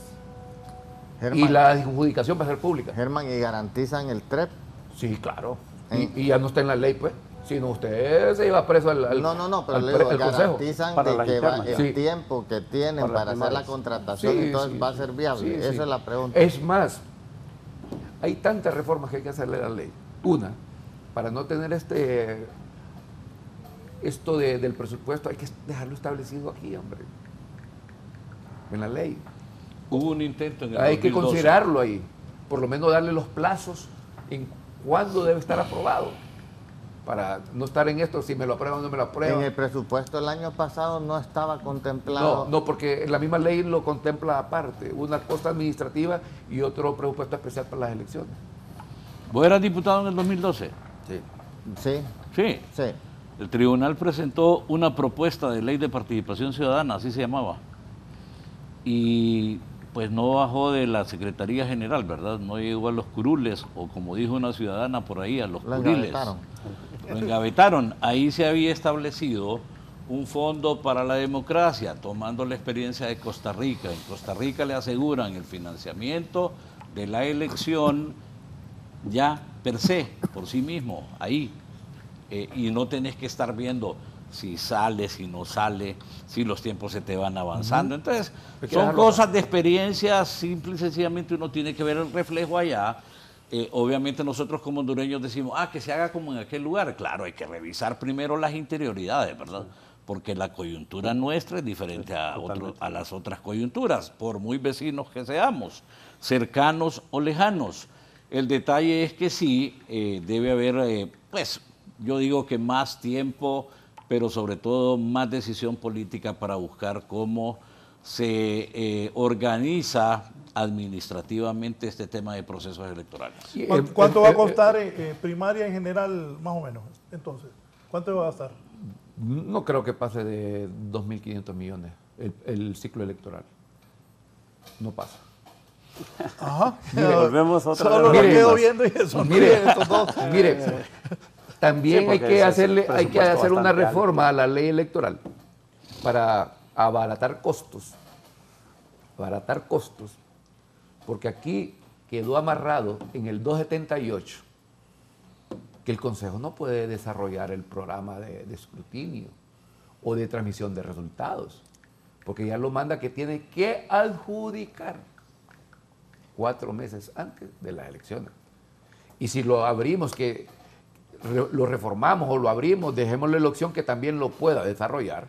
Y la adjudicación va a ser pública. Germán, y garantizan el TREP. Sí, claro. Eh. Y, y ya no está en la ley, pues. Si no, usted se lleva preso al, al- no, no, no, pero al le digo, garantizan de que va- el Sí. tiempo que tienen Para hacer la contratación, Sí, entonces sí. va a ser viable. Sí, Esa sí. es la pregunta. Es más, hay tantas reformas que hay que hacerle a la ley. Una, para no tener este esto de- del presupuesto, hay que dejarlo establecido aquí, hombre. En la ley. Hubo un intento en el Hay que 2012. considerarlo ahí. Por lo menos darle los plazos en cuándo debe estar aprobado. Para no estar en esto, si me lo aprueban o no me lo En aprueban. el presupuesto del año pasado no estaba contemplado. No, no, porque la misma ley lo contempla aparte. Una cosa administrativa y otro presupuesto especial para las elecciones. ¿Vos eras diputado en el 2012? Sí. Sí, Sí. sí. El tribunal presentó una propuesta de ley de participación ciudadana, así se llamaba. Y pues no bajó de la Secretaría General, ¿verdad? No llegó a los curules, o como dijo una ciudadana por ahí, a los Lo curiles. engavetaron. Lo engavetaron. Ahí se había establecido un fondo para la democracia, tomando la experiencia de Costa Rica. En Costa Rica le aseguran el financiamiento de la elección ya per se, por sí mismo, ahí. Eh, y no tenés que estar viendo si sale, si no sale, si los tiempos se te van avanzando. Entonces, son cosas de experiencia, simple y sencillamente uno tiene que ver el reflejo allá. Eh, obviamente nosotros como hondureños decimos, ah, que se haga como en aquel lugar. Claro, hay que revisar primero las interioridades, ¿verdad? Porque la coyuntura nuestra es diferente a, otro- a las otras coyunturas, por muy vecinos que seamos, cercanos o lejanos. El detalle es que sí, eh, debe haber, eh, pues, yo digo que más tiempo pero sobre todo más decisión política para buscar cómo se eh, organiza administrativamente este tema de procesos electorales. ¿Cuánto, cuánto va a costar eh, eh, primaria en general, más o menos? Entonces, ¿cuánto va a gastar? No creo que pase de 2.500 millones el, el ciclo electoral. No pasa. Ajá. Mire, volvemos otra Solo vez. lo Mire, quedo viendo y eso. Mire, mire, también Sí, hay que hacerle, hay que hacer una reforma a la ley electoral para abaratar costos, abaratar costos, porque aquí quedó amarrado en el 278 que el Consejo no puede desarrollar el programa de, de escrutinio o de transmisión de resultados, porque ya lo manda que tiene que adjudicar cuatro meses antes de las elecciones. Y si lo abrimos, que lo reformamos o lo abrimos, dejémosle la opción que también lo pueda desarrollar,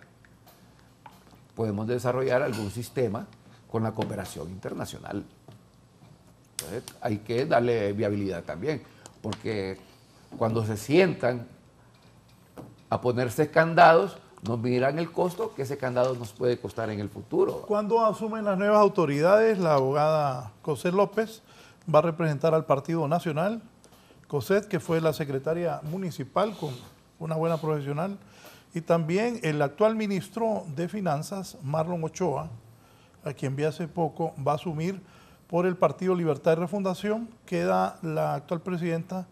podemos desarrollar algún sistema con la cooperación internacional. Entonces, hay que darle viabilidad también, porque cuando se sientan a ponerse candados, nos miran el costo que ese candado nos puede costar en el futuro. Cuando asumen las nuevas autoridades, la abogada Cosette López va a representar al Partido Nacional. Cosette, que fue la secretaria municipal con una buena profesional, y también el actual ministro de Finanzas, Marlon Ochoa, a quien vi hace poco, va a asumir por el Partido Libertad y Refundación. Queda la actual presidenta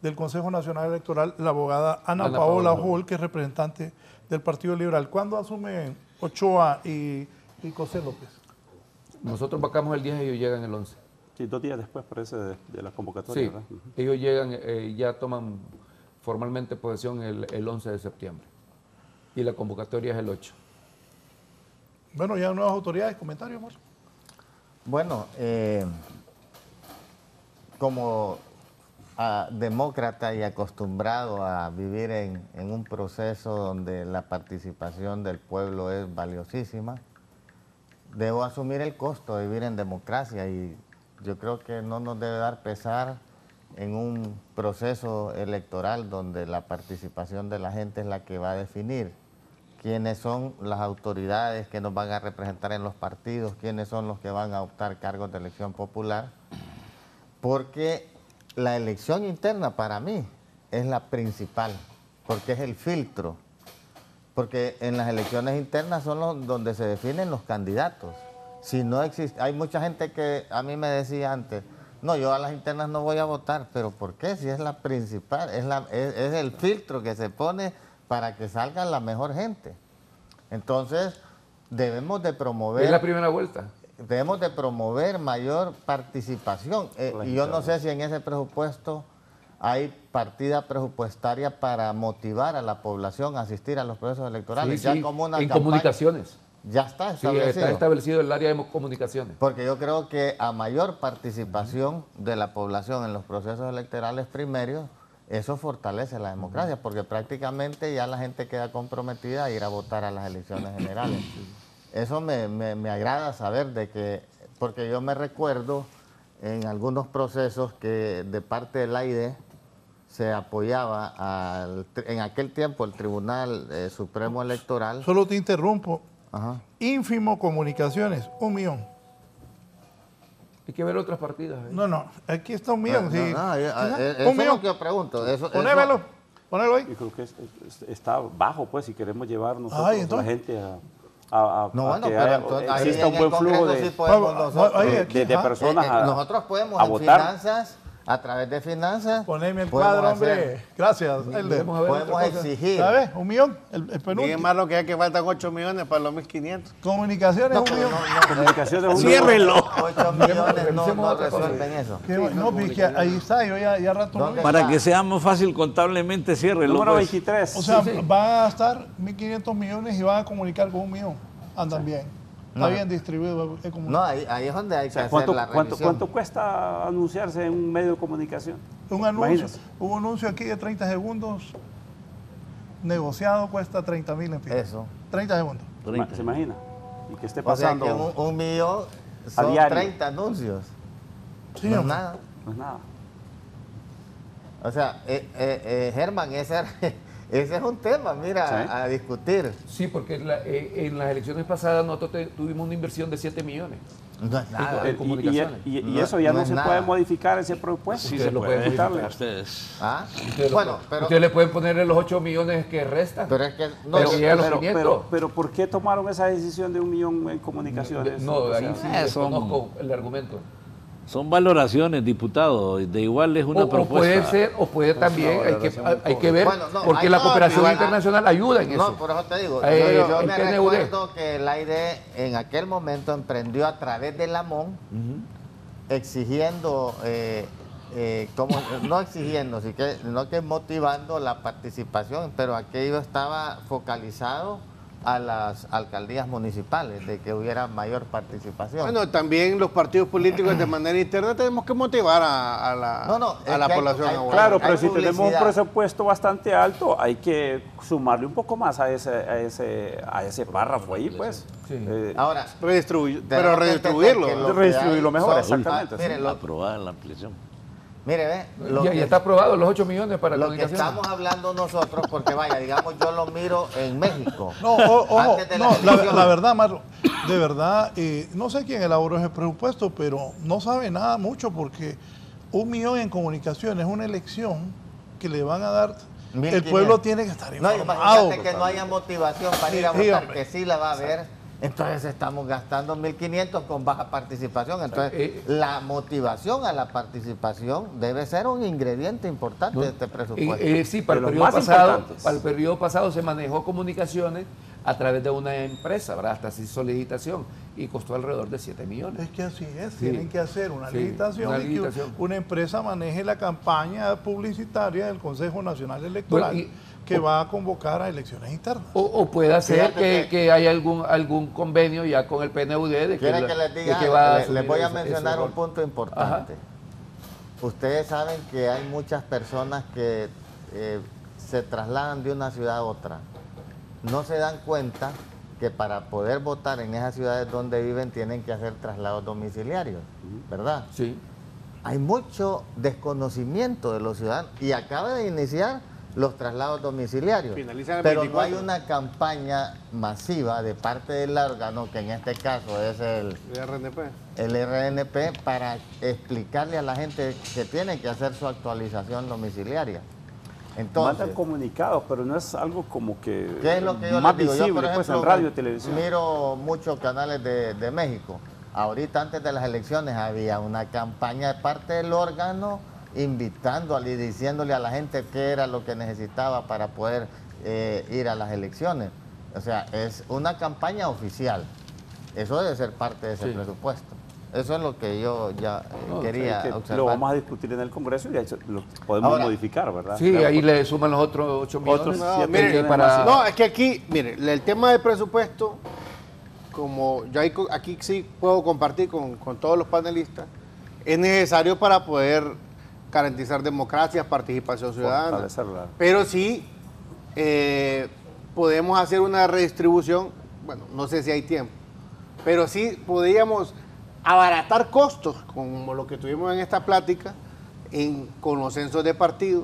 del Consejo Nacional Electoral, la abogada Ana, Ana Paola Paola. Hall, que es representante del Partido Liberal. ¿Cuándo asumen Ochoa y, y José López? Nosotros vacamos el 10 y ellos llegan el 11. Sí, dos días después parece de, de la convocatoria, Sí, ¿verdad? Ellos llegan, eh, ya toman formalmente posesión el, el 11 de septiembre. Y la convocatoria es el 8. Bueno, ya nuevas autoridades, comentarios, Marlon. Bueno, eh, como ah, demócrata y acostumbrado a vivir en, en un proceso donde la participación del pueblo es valiosísima, debo asumir el costo de vivir en democracia y yo creo que no nos debe dar pesar en un proceso electoral donde la participación de la gente es la que va a definir quiénes son las autoridades que nos van a representar en los partidos, quiénes son los que van a optar cargos de elección popular, porque la elección interna para mí es la principal, porque es el filtro, porque en las elecciones internas son los, donde se definen los candidatos. Si no existe, hay mucha gente que a mí me decía antes, no, yo a las internas no voy a votar, pero ¿por qué? Si es la principal, es, la, es, es el filtro que se pone para que salga la mejor gente. Entonces, debemos de promover Es la primera vuelta. debemos de promover mayor participación. Eh, y yo no sé si en ese presupuesto hay partida presupuestaria para motivar a la población a asistir a los procesos electorales. Sí, ya sí, como una en campaña- comunicaciones. Ya está Sí, establecido. está establecido el área de comunicaciones. Porque yo creo que a mayor participación de la población en los procesos electorales primarios, eso fortalece la democracia, porque prácticamente ya la gente queda comprometida a ir a votar a las elecciones generales. Eso me, me- me agrada saber de que, porque yo me recuerdo en algunos procesos que de parte del AIDE se apoyaba al en aquel tiempo el Tribunal eh, Supremo Electoral. Solo te interrumpo. Ajá. Ínfimo Comunicaciones, un millón. Hay que ver otras partidas. ahí. No, no, aquí está un millón. No, sí. no, Ajá, eh, un eso es millón. lo que yo pregunto. Eso, Ponémelo, eso- ponelo ahí. Yo creo que es- es- está bajo, pues, si queremos llevar nosotros Ay, a la gente a, a- a- No, a bueno, que pero haya- entonces ahí exista en un el buen flujo de, sí podemos Ah, ah, nosotros- ahí, de- de- personas Eh, eh, a, nosotros podemos a en votar. finanzas, a través de finanzas, Poneme el cuadro, hombre. hacer- Gracias. Vamos a ver podemos exigir. ¿Sabes? Un millón, el, el penúltimo. Bien malo que ya que faltan 8 millones para los 1500. Comunicaciones, un millón. Comunicaciones es un- Ciérrenlo. 8 millones no, no resuelven eso. Bueno. no, pues, que ahí está, yo ya, ya rato no ¿Dónde vi. Para está? que sea más fácil contablemente, ciérrelo. Número pues. 23. O sea, Sí, sí. van a gastar 1.500 millones y van a comunicar con un millón. Andan bien. Está No. bien distribuido. es como- No, ahí, ahí es donde hay O que sea, hacer ¿cuánto, la cuánto, cuánto cuesta anunciarse en un medio de comunicación? Un anuncio, un anuncio aquí de 30 segundos, negociado cuesta 30 mil empiras. Eso. 30 segundos. ¿Se imagina? Y que esté O sea, pasando... que un, un millón son diario. 30 anuncios. Sí, no es nada. No es nada. O sea, eh, eh, eh, Germán, esa era, Ese es un tema, mira, Sí. a discutir. Sí, porque en, la- eh, en las elecciones pasadas nosotros te- tuvimos una inversión de 7 millones. No es nada. En Y- y, comunicaciones. y- y eso ya no, se nada. puede modificar ese propuesto. Sí, se lo pueden modificar. Ustedes. ¿Ah? Ustedes Bueno, pero, Ustedes le pueden poner los 8 millones que restan. pero es que no, Pero a los pero, 500. pero, pero ¿por qué tomaron esa decisión de un millón en comunicaciones? no, O ahí sí son- desconozco el argumento. Son valoraciones, diputado. De igual es una O, o propuesta. puede ser, o puede también, hay que, hay que ver, Bueno, no, porque hay- la no, cooperación igual- internacional ayuda en No, eso. por eso te digo. Eh, yo me PNUD. recuerdo que el AIDE en aquel momento emprendió a través de la MON exigiendo, eh, eh, como, no exigiendo, sino que, sino que motivando la participación, pero aquello estaba focalizado a las alcaldías municipales, de que hubiera mayor participación. Bueno, también los partidos políticos de manera interna tenemos que motivar a, a la, No, no, a la hay- población. hay-. Claro, pero si tenemos un presupuesto bastante alto, hay que sumarle un poco más a ese, a ese, a ese párrafo ahí, pues. Sí. Eh, Ahora, pero redistribuirlo. Redistribuirlo mejor, son- exactamente, ah, mire, sí. lo- Aprobada la ampliación. Mire, ve, lo ya, que- ya está aprobado los 8 millones para Lo que comunicaciones. estamos hablando nosotros, porque vaya, digamos, yo lo miro en México. No, o- ojo, Antes de no, la, elecciones. la verdad, Marlon, de verdad, eh, no sé quién elaboró ese presupuesto, pero no sabe nada mucho porque un millón en comunicaciones es una elección que le van a dar. El 1500. pueblo tiene que estar No, informado. imagínate que no haya motivación para ir a votar, que sí la va a haber. Entonces estamos gastando 1.500 con baja participación. Entonces, Eh, la motivación a la participación debe ser un ingrediente importante de este presupuesto. Eh, eh, sí, para el, periodo pasado, para el periodo pasado se manejó comunicaciones a través de una empresa, ¿verdad? Hasta sin solicitación y costó alrededor de 7 millones. Es que así es, Sí. tienen que hacer una Sí, licitación una y que una empresa maneje la campaña publicitaria del Consejo Nacional Electoral Bueno, y- que va a convocar a elecciones internas. O, o puede ser que, que- que haya algún algún convenio ya con el PNUD de que, la- que les de diga, que algo? va a Le- les voy a ese- ese mencionar un punto importante. Ustedes saben que hay muchas personas que eh, se trasladan de una ciudad a otra. No se dan cuenta que para poder votar en esas ciudades donde viven tienen que hacer traslados domiciliarios, ¿verdad? Sí. Hay mucho desconocimiento de los ciudadanos y acaba de iniciar los traslados domiciliarios. Finalizan Pero 24. no hay una campaña masiva de parte del órgano, que en este caso es el, RNP. el RNP, para explicarle a la gente que tiene que hacer su actualización domiciliaria. Entonces, Mandan comunicados, pero no es algo como que ¿Qué es lo que yo más digo? Yo, visible por pues, en radio y televisión. Miro muchos canales de, de México. Ahorita, antes de las elecciones, había una campaña de parte del órgano invitándole y diciéndole a la gente qué era lo que necesitaba para poder eh, ir a las elecciones. O sea, es una campaña oficial. Eso debe ser parte de ese Sí. presupuesto. Eso es lo que yo ya eh, No, quería Que observar. lo vamos a discutir en el Congreso y lo podemos Ahora, modificar, ¿verdad? Sí, Claro, ahí porque- le suman los otros 8 millones. Otros No, siete mire, millones para- más. No, es que aquí, mire, el tema del presupuesto, como yo aquí sí puedo compartir con, con todos los panelistas, es necesario para poder garantizar democracia, participación ciudadana. Pero sí eh, podemos hacer una redistribución, bueno, no sé si hay tiempo, pero sí podríamos abaratar costos, como lo que tuvimos en esta plática, en, con los censos de partido,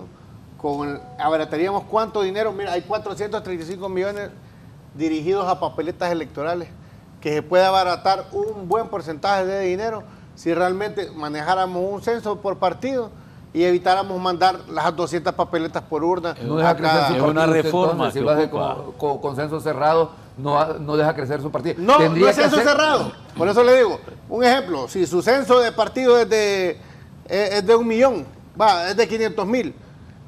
con, abarataríamos cuánto dinero, mira, hay 435 millones dirigidos a papeletas electorales, que se puede abaratar un buen porcentaje de dinero si realmente manejáramos un censo por partido y evitáramos mandar las 200 papeletas por urna. No deja crecer su Es partido. una reforma entonces, si lo hace con, con consenso cerrado, no, no deja crecer su partido. No, Tendría no es censo hacer- cerrado. Por eso le digo, un ejemplo, si su censo de partido es de, es es de un millón, va, es de 500 mil,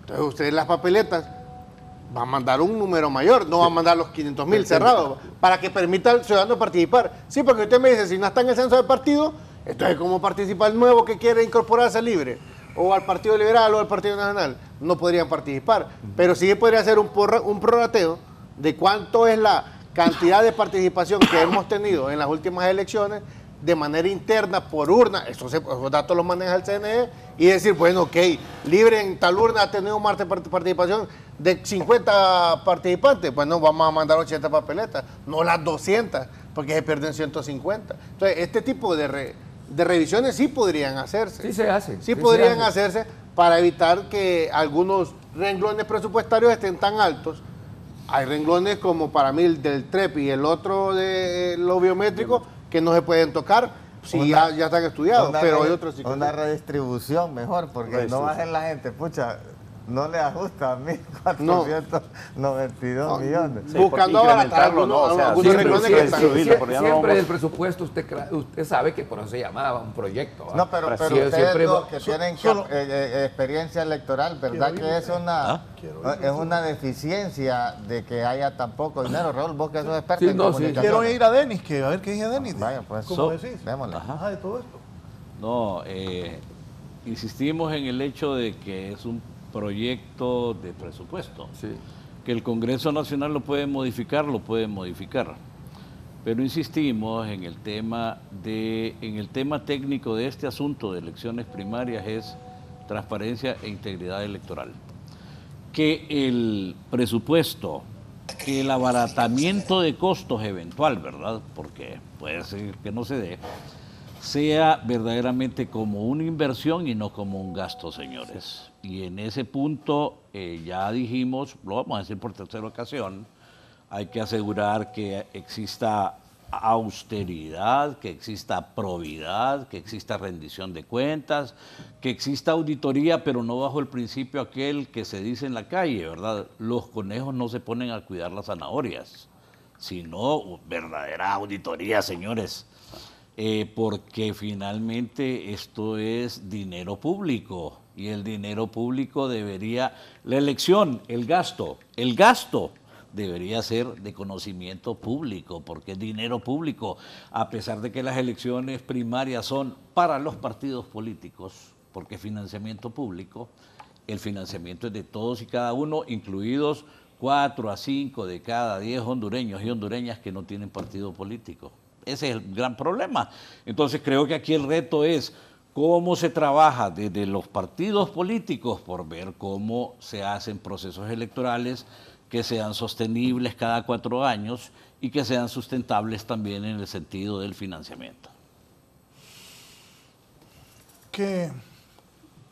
entonces usted las papeletas va a mandar un número mayor, no va a mandar los 500 mil cerrados, para que permita al ciudadano participar. Sí, porque usted me dice, si no está en el censo de partido, entonces ¿cómo participa el nuevo que quiere incorporarse libre? O al Partido Liberal o al Partido Nacional, no podrían participar. Pero sí podría hacer un, porra- un prorrateo de cuánto es la cantidad de participación que hemos tenido en las últimas elecciones de manera interna por urna, esos, datos los maneja el CNE, y decir, bueno, ok, libre en tal urna ha tenido más participación de 50 participantes, pues no, vamos a mandar 80 papeletas, no las 200, porque se pierden 150. Entonces, este tipo de, re- de revisiones sí podrían hacerse. Sí se hace. Sí, podrían hace. hacerse para evitar que algunos renglones presupuestarios estén tan altos. Hay renglones como para mí el del TREP y el otro de eh, lo biométrico que no se pueden tocar si Una- ya, ya están estudiados, pero hay otros sí que Una redistribución mejor, porque no va a ser la gente, pucha, no le ajusta a 1.492 millones. Sí, Buscando porque abaratar incrementarlo, algunos- ¿no? O sea, Siempre, siempre- siempre- no el presupuesto usted, usted sabe que por eso se llamaba un proyecto. No, pero, pero Sí, ustedes siempre dos que tienen solo- eh, eh, experiencia electoral, ¿verdad Quiero que es una, ¿Ah? es una deficiencia de que haya tan poco dinero? Raúl, vos que sos experto Sí, en no. Quiero ir a Denis, que a ver qué dice Denis. Vaya, pues, ¿Cómo so- decís? démosle. Ajá, de todo esto. No, eh, insistimos en el hecho de que es un proyecto de presupuesto. Que el Congreso Nacional lo puede modificar, lo puede modificar. Pero insistimos en el tema de, en el tema técnico de este asunto de elecciones primarias es transparencia e integridad electoral. Que el presupuesto, que el abaratamiento de costos eventual, ¿verdad? Porque puede ser que no se dé, sea verdaderamente como una inversión y no como un gasto, señores. Y en ese punto eh, ya dijimos, lo vamos a decir por tercera ocasión, hay que asegurar que exista austeridad, que exista probidad, que exista rendición de cuentas, que exista auditoría, pero no bajo el principio aquel que se dice en la calle, ¿verdad? Los conejos no se ponen a cuidar las zanahorias, sino verdadera auditoría, señores. Eh, porque finalmente esto es dinero público y el dinero público debería, la elección, el gasto, el gasto debería ser de conocimiento público, porque es dinero público, a pesar de que las elecciones primarias son para los partidos políticos, porque es financiamiento público, el financiamiento es de todos y cada uno, incluidos cuatro a cinco de cada diez hondureños y hondureñas que no tienen partido político. Ese es el gran problema. Entonces creo que aquí el reto es cómo se trabaja desde los partidos políticos por ver cómo se hacen procesos electorales que sean sostenibles cada cuatro años y que sean sustentables también en el sentido del financiamiento. ¿Qué,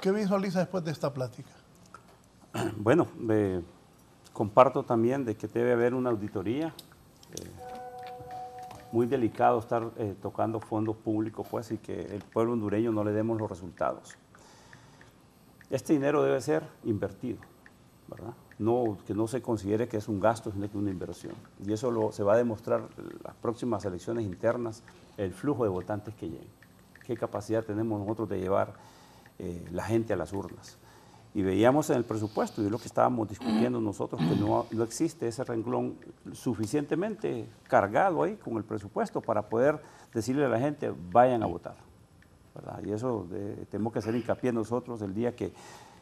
qué visualiza después de esta plática? Bueno, eh, comparto también de que debe haber una auditoría. eh, muy delicado estar eh, tocando fondos públicos, pues, y que el pueblo hondureño no le demos los resultados. Este dinero debe ser invertido, ¿verdad? No, que no se considere que es un gasto, sino que una inversión. Y eso lo, se va a demostrar en las próximas elecciones internas, el flujo de votantes que lleguen. Qué capacidad tenemos nosotros de llevar eh, la gente a las urnas. Y veíamos en el presupuesto, y es lo que estábamos discutiendo nosotros, que no, no existe ese renglón suficientemente cargado ahí con el presupuesto para poder decirle a la gente, vayan a votar. Y eso eh, tenemos que hacer hincapié nosotros el día que,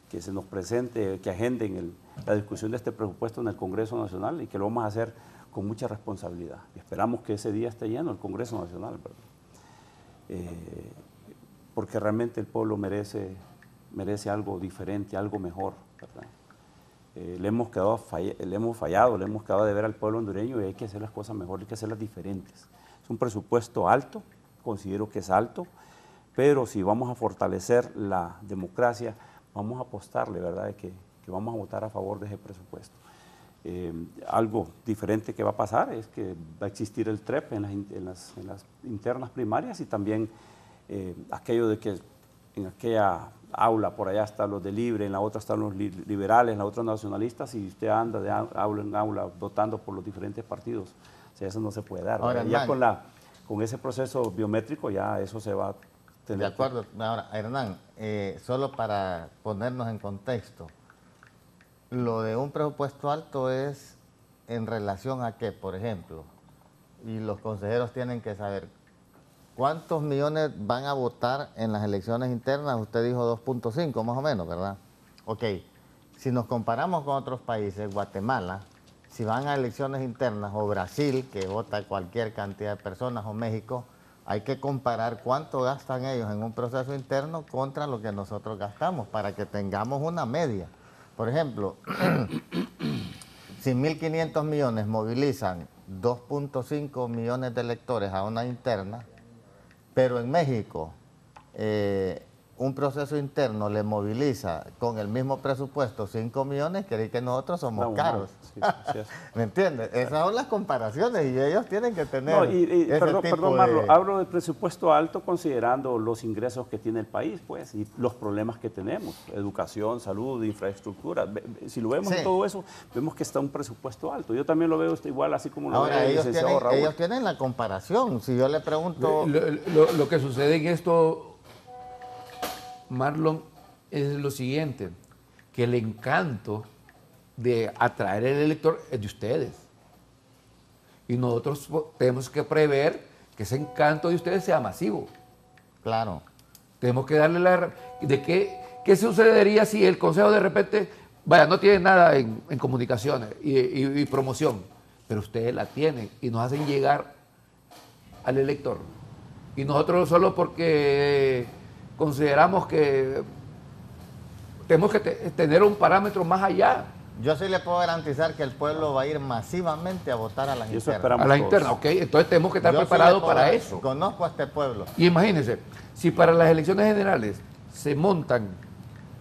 que se nos presente, que agenden el- la discusión de este presupuesto en el Congreso Nacional y que lo vamos a hacer con mucha responsabilidad. Y esperamos que ese día esté lleno el Congreso Nacional, ¿verdad? Eh, porque realmente el pueblo merece, merece algo diferente, algo mejor. ¿verdad? Eh, le, hemos quedado le hemos fallado, le hemos quedado de ver al pueblo hondureño y hay que hacer las cosas mejor, hay que hacerlas diferentes. Es un presupuesto alto, considero que es alto, pero si vamos a fortalecer la democracia, vamos a apostarle, ¿verdad?, de que, que vamos a votar a favor de ese presupuesto. Eh, algo diferente que va a pasar es que va a existir el TREP en las, en las- en las internas primarias y también eh, aquello de que en aquella aula por allá están los de libre, en la otra están los li- liberales, en la otra nacionalistas y usted anda de au- aula en aula votando por los diferentes partidos. O sea, eso no se puede dar. Ahora, ya con, la, con ese proceso biométrico ya eso se va a tener. De acuerdo. Ahora, Hernán, eh, solo para ponernos en contexto, lo de un presupuesto alto es en relación a qué, por ejemplo, y los consejeros tienen que saber cuántos millones van a votar en las elecciones internas. Usted dijo 2.5 más o menos, ¿verdad? Ok, si nos comparamos con otros países, Guatemala, si van a elecciones internas, o Brasil, que vota cualquier cantidad de personas, o México, hay que comparar cuánto gastan ellos en un proceso interno contra lo que nosotros gastamos para que tengamos una media. Por ejemplo, si 1.500 millones movilizan 2.5 millones de electores a una interna, pero en México eh, un proceso interno le moviliza con el mismo presupuesto 5 millones, quiere que nosotros somos caros. sí, sí. ¿Me entiendes? Esas son las comparaciones y ellos tienen que tener. No, y, y ese perdón, tipo perdón, de- Marlo, hablo de presupuesto alto considerando los ingresos que tiene el país, pues, y los problemas que tenemos, educación, salud, infraestructura. Si lo vemos Sí. en todo eso, vemos que está un presupuesto alto. Yo también lo veo igual, así como lo Ahora, ve el ellos licenciado tienen, Raúl. ellos tienen la comparación. Si yo le pregunto. Lo, lo- lo que sucede en esto, Marlon, es lo siguiente, que el encanto de atraer el elector es de ustedes. Y nosotros tenemos que prever que ese encanto de ustedes sea masivo. Claro. Tenemos que darle la... ¿De qué, qué sucedería si el Consejo de repente, vaya, no tiene nada en, en comunicaciones y, y- y promoción, pero ustedes la tienen y nos hacen llegar al elector? Y nosotros solo porque consideramos que tenemos que te- tener un parámetro más allá. Yo sí le puedo garantizar que el pueblo va a ir masivamente a votar a las internas. esperamos A la todos. interna, ¿ok? Entonces tenemos que estar Yo preparados para eso. Conozco a este pueblo. Y imagínense, si para las elecciones generales se montan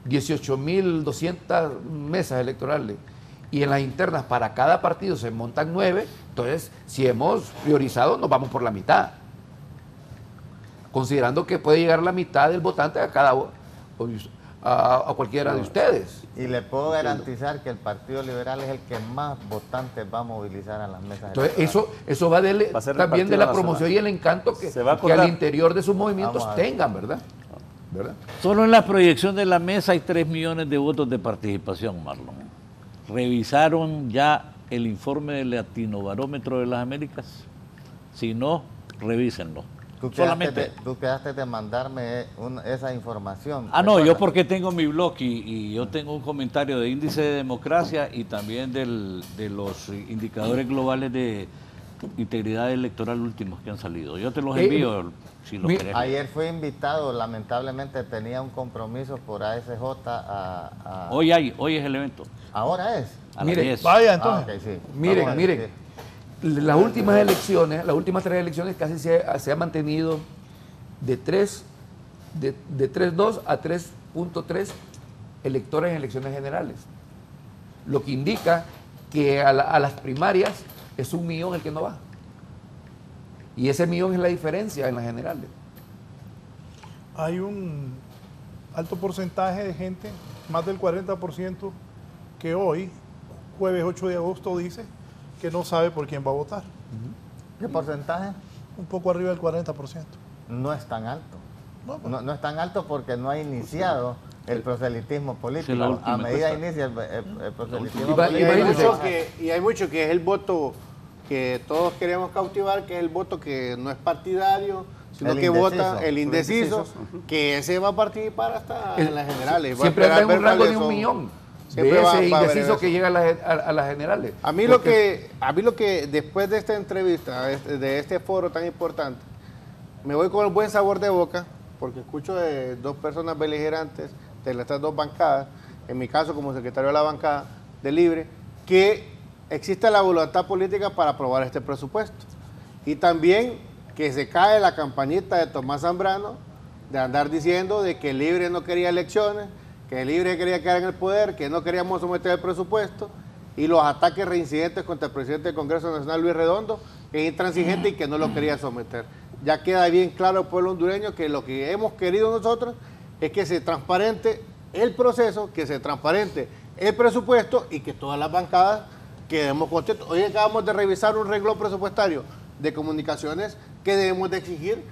18.200 mesas electorales y en las internas para cada partido se montan nueve, entonces si hemos priorizado nos vamos por la mitad. Considerando que puede llegar la mitad del votante a cada o- a, a cualquiera de ustedes. Y le puedo garantizar que el Partido Liberal es el que más votantes va a movilizar a las mesas Entonces eso, eso va, de- Va a ser el también de la promoción Nacional. y el encanto que, Se va a que al interior de sus movimientos tengan, ¿verdad? ¿verdad? Solo en la proyección de la mesa hay 3 millones de votos de participación, Marlon. ¿Revisaron ya el informe del Latinobarómetro de las Américas? Si no, revísenlo. Tú quedaste, Solamente. de, tú quedaste de mandarme un- esa información. Ah, no, yo porque tengo mi blog y, y yo tengo un comentario de índice de democracia y también del- de los indicadores globales de integridad electoral últimos que han salido. Yo te los Eh, envío si lo mi- querés. Ayer fui invitado, lamentablemente tenía un compromiso por ASJ a... a- Hoy hay, hoy es el evento. Ahora es. A las Mire, 10. Vaya, Ah, entonces. sí. Miren, miren, las últimas elecciones, las últimas tres elecciones casi se, ha mantenido de 3, de, de 3.2 a 3.3 electores en elecciones generales. Lo que indica que a, a las primarias es un millón el que no va. Y ese millón es la diferencia en las generales. Hay un alto porcentaje de gente, más del 40%, que hoy, jueves 8 de agosto, dice que no sabe por quién va a votar. ¿Qué porcentaje? Un poco arriba del 40%. No es tan alto. No, pues, No, no es tan alto porque no ha iniciado el proselitismo político. A medida inicia el, el- el proselitismo Iba- Y político. hay, mucho que, y hay mucho que es el voto que todos queremos cautivar, que es el voto que no es partidario, sino El que indeciso. vota el indeciso, que ese va a participar hasta El- en las generales. Va a Siempre anda en un rango de un son. millón. Siempre de ese va indeciso que llega a, las- a- a las generales. A mí lo que, a mí lo que después de esta entrevista, de este- de este foro tan importante, me voy con el buen sabor de boca, porque escucho de dos personas beligerantes de estas dos bancadas, en mi caso como secretario de la bancada de Libre, que existe la voluntad política para aprobar este presupuesto. Y también que se cae la campañita de Tomás Zambrano de andar diciendo de que Libre no quería elecciones, que Libre quería quedar en el poder, que no queríamos someter el presupuesto y los ataques reincidentes contra el presidente del Congreso Nacional, Luis Redondo, que es intransigente y que no lo quería someter. Ya queda bien claro al pueblo hondureño que lo que hemos querido nosotros es que se transparente el proceso, que se transparente el presupuesto y que todas las bancadas quedemos contentos. Hoy acabamos de revisar un renglón presupuestario de comunicaciones que debemos de exigir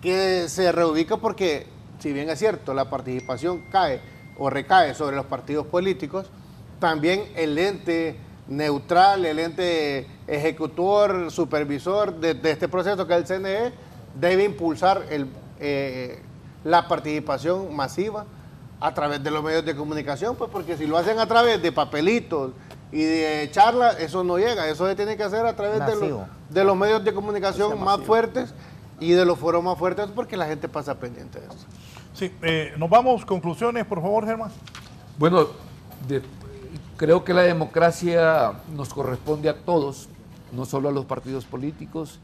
que se reubica porque, si bien es cierto, la participación cae o recae sobre los partidos políticos, también el ente neutral, el ente ejecutor, supervisor de, de este proceso que es el CNE, debe impulsar el, eh, la participación masiva a través de los medios de comunicación, pues porque si lo hacen a través de papelitos y de charlas, eso no llega, eso se tiene que hacer a través de los, de los medios de comunicación más fuertes y de los foros más fuertes porque la gente pasa pendiente de eso. Sí, eh, nos vamos. Conclusiones, por favor, Germán. Bueno, creo que la democracia nos corresponde a todos, no solo a los partidos políticos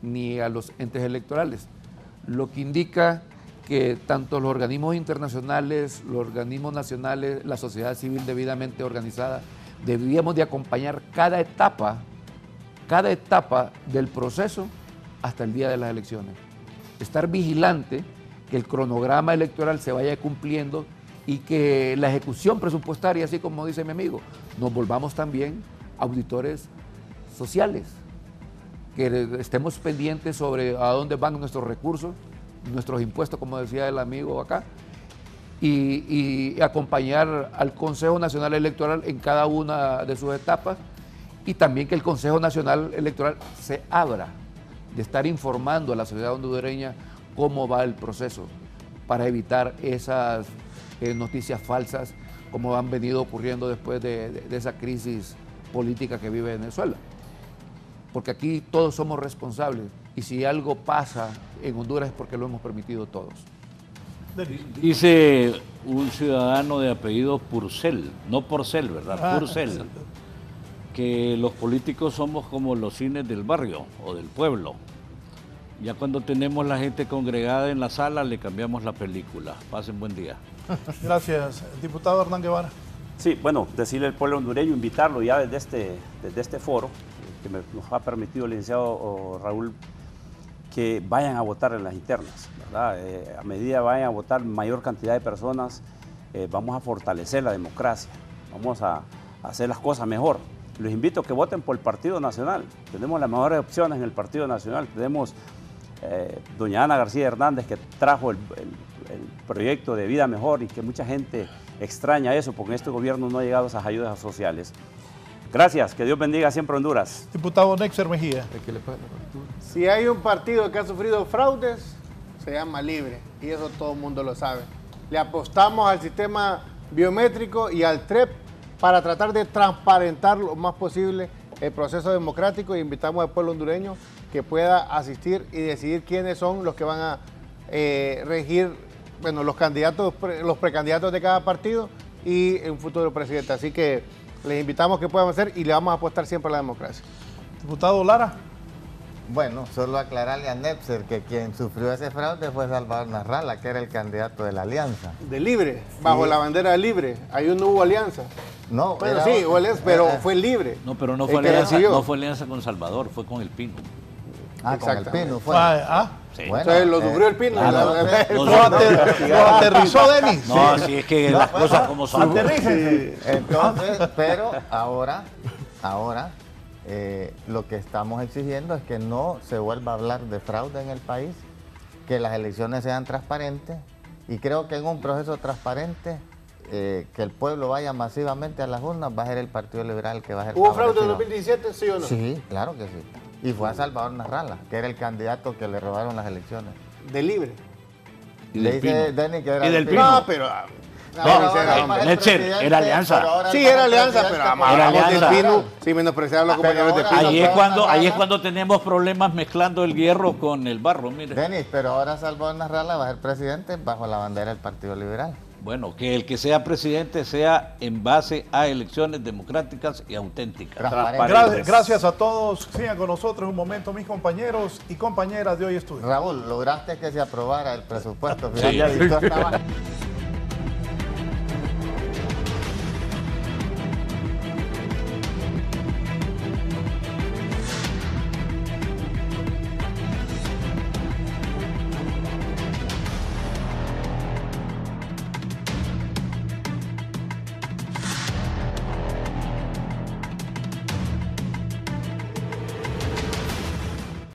ni a los entes electorales, lo que indica que tanto los organismos internacionales, los organismos nacionales, la sociedad civil debidamente organizada, debíamos de acompañar cada etapa, cada etapa del proceso hasta el día de las elecciones. Estar vigilante que el cronograma electoral se vaya cumpliendo y que la ejecución presupuestaria, así como dice mi amigo, nos volvamos también auditores sociales, que estemos pendientes sobre a dónde van nuestros recursos, nuestros impuestos, como decía el amigo acá, y, acompañar al Consejo Nacional Electoral en cada una de sus etapas y también que el Consejo Nacional Electoral se abra de estar informando a la sociedad hondureña cómo va el proceso para evitar esas eh, noticias falsas como han venido ocurriendo después de esa crisis política que vive Venezuela. Porque aquí todos somos responsables y si algo pasa en Honduras es porque lo hemos permitido todos. Dice un ciudadano de apellido Purcell, no Porcel, ¿verdad? Ah, Purcell, que los políticos somos como los cines del barrio o del pueblo. Ya cuando tenemos la gente congregada en la sala, le cambiamos la película. Pasen buen día. Gracias. Diputado Hernán Guevara. Sí, bueno, decirle al pueblo hondureño, invitarlo ya desde este, desde este foro, que nos ha permitido el licenciado Raúl que vayan a votar en las internas. ¿verdad? Eh, a medida que vayan a votar mayor cantidad de personas, eh, vamos a fortalecer la democracia, vamos a, hacer las cosas mejor. Les invito a que voten por el Partido Nacional. Tenemos las mejores opciones en el Partido Nacional. Tenemos eh, doña Ana García Hernández que trajo el, proyecto de vida mejor y que mucha gente extraña eso porque en este gobierno no ha llegado esas ayudas sociales. Gracias, que Dios bendiga siempre Honduras. Diputado Nexer Mejía. Si hay un partido que ha sufrido fraudes, se llama Libre, y eso todo el mundo lo sabe. Le apostamos al sistema biométrico y al TREP para tratar de transparentar lo más posible el proceso democrático y invitamos al pueblo hondureño que pueda asistir y decidir quiénes son los que van a eh, regir, bueno, los candidatos, los precandidatos de cada partido y un futuro presidente. Así que les invitamos que puedan hacer y le vamos a apostar siempre a la democracia. Diputado Lara. Bueno, solo aclararle a Nepser que quien sufrió ese fraude fue Salvador Narrala, que era el candidato de la alianza. De libre, bajo la bandera de libre. Ahí no hubo alianza. No, pero sí, hubo alianza, pero fue libre. No, pero no fue, alianza, no fue alianza con Salvador, fue con el Pino. Ah, con el Pino fue. Ah, ah. Sí. Bueno, Entonces lo sufrió el Pino. ¿Lo aterrizó Denis? No, sí, es que las cosas como son. Aterrícense. Entonces, pero ahora, ahora, eh, lo que estamos exigiendo es que no se vuelva a hablar de fraude en el país, que las elecciones sean transparentes y creo que en un proceso transparente eh, que el pueblo vaya masivamente a las urnas va a ser el Partido Liberal que va a ser ¿Hubo fraude en 2017, sí o no? Sí, claro que sí. Y fue a Salvador Narrala, que era el candidato que le robaron las elecciones. De libre. Y le dice Denny que era y del Pino. No, pero no, no, era alianza. Sí, era alianza, pero hablamos del Pino sin menospreciar a los compañeros de Pino. Ahí es, cuando, ahí es cuando tenemos problemas mezclando el hierro con el barro, mire. Denis, pero ahora Salvador Narrala va a ser presidente bajo la bandera del Partido Liberal. Bueno, que el que sea presidente sea en base a elecciones democráticas y auténticas. Gracias, a todos. Sigan con nosotros un momento, mis compañeros y compañeras de hoy estudio. Raúl, lograste que se aprobara el presupuesto. Sí.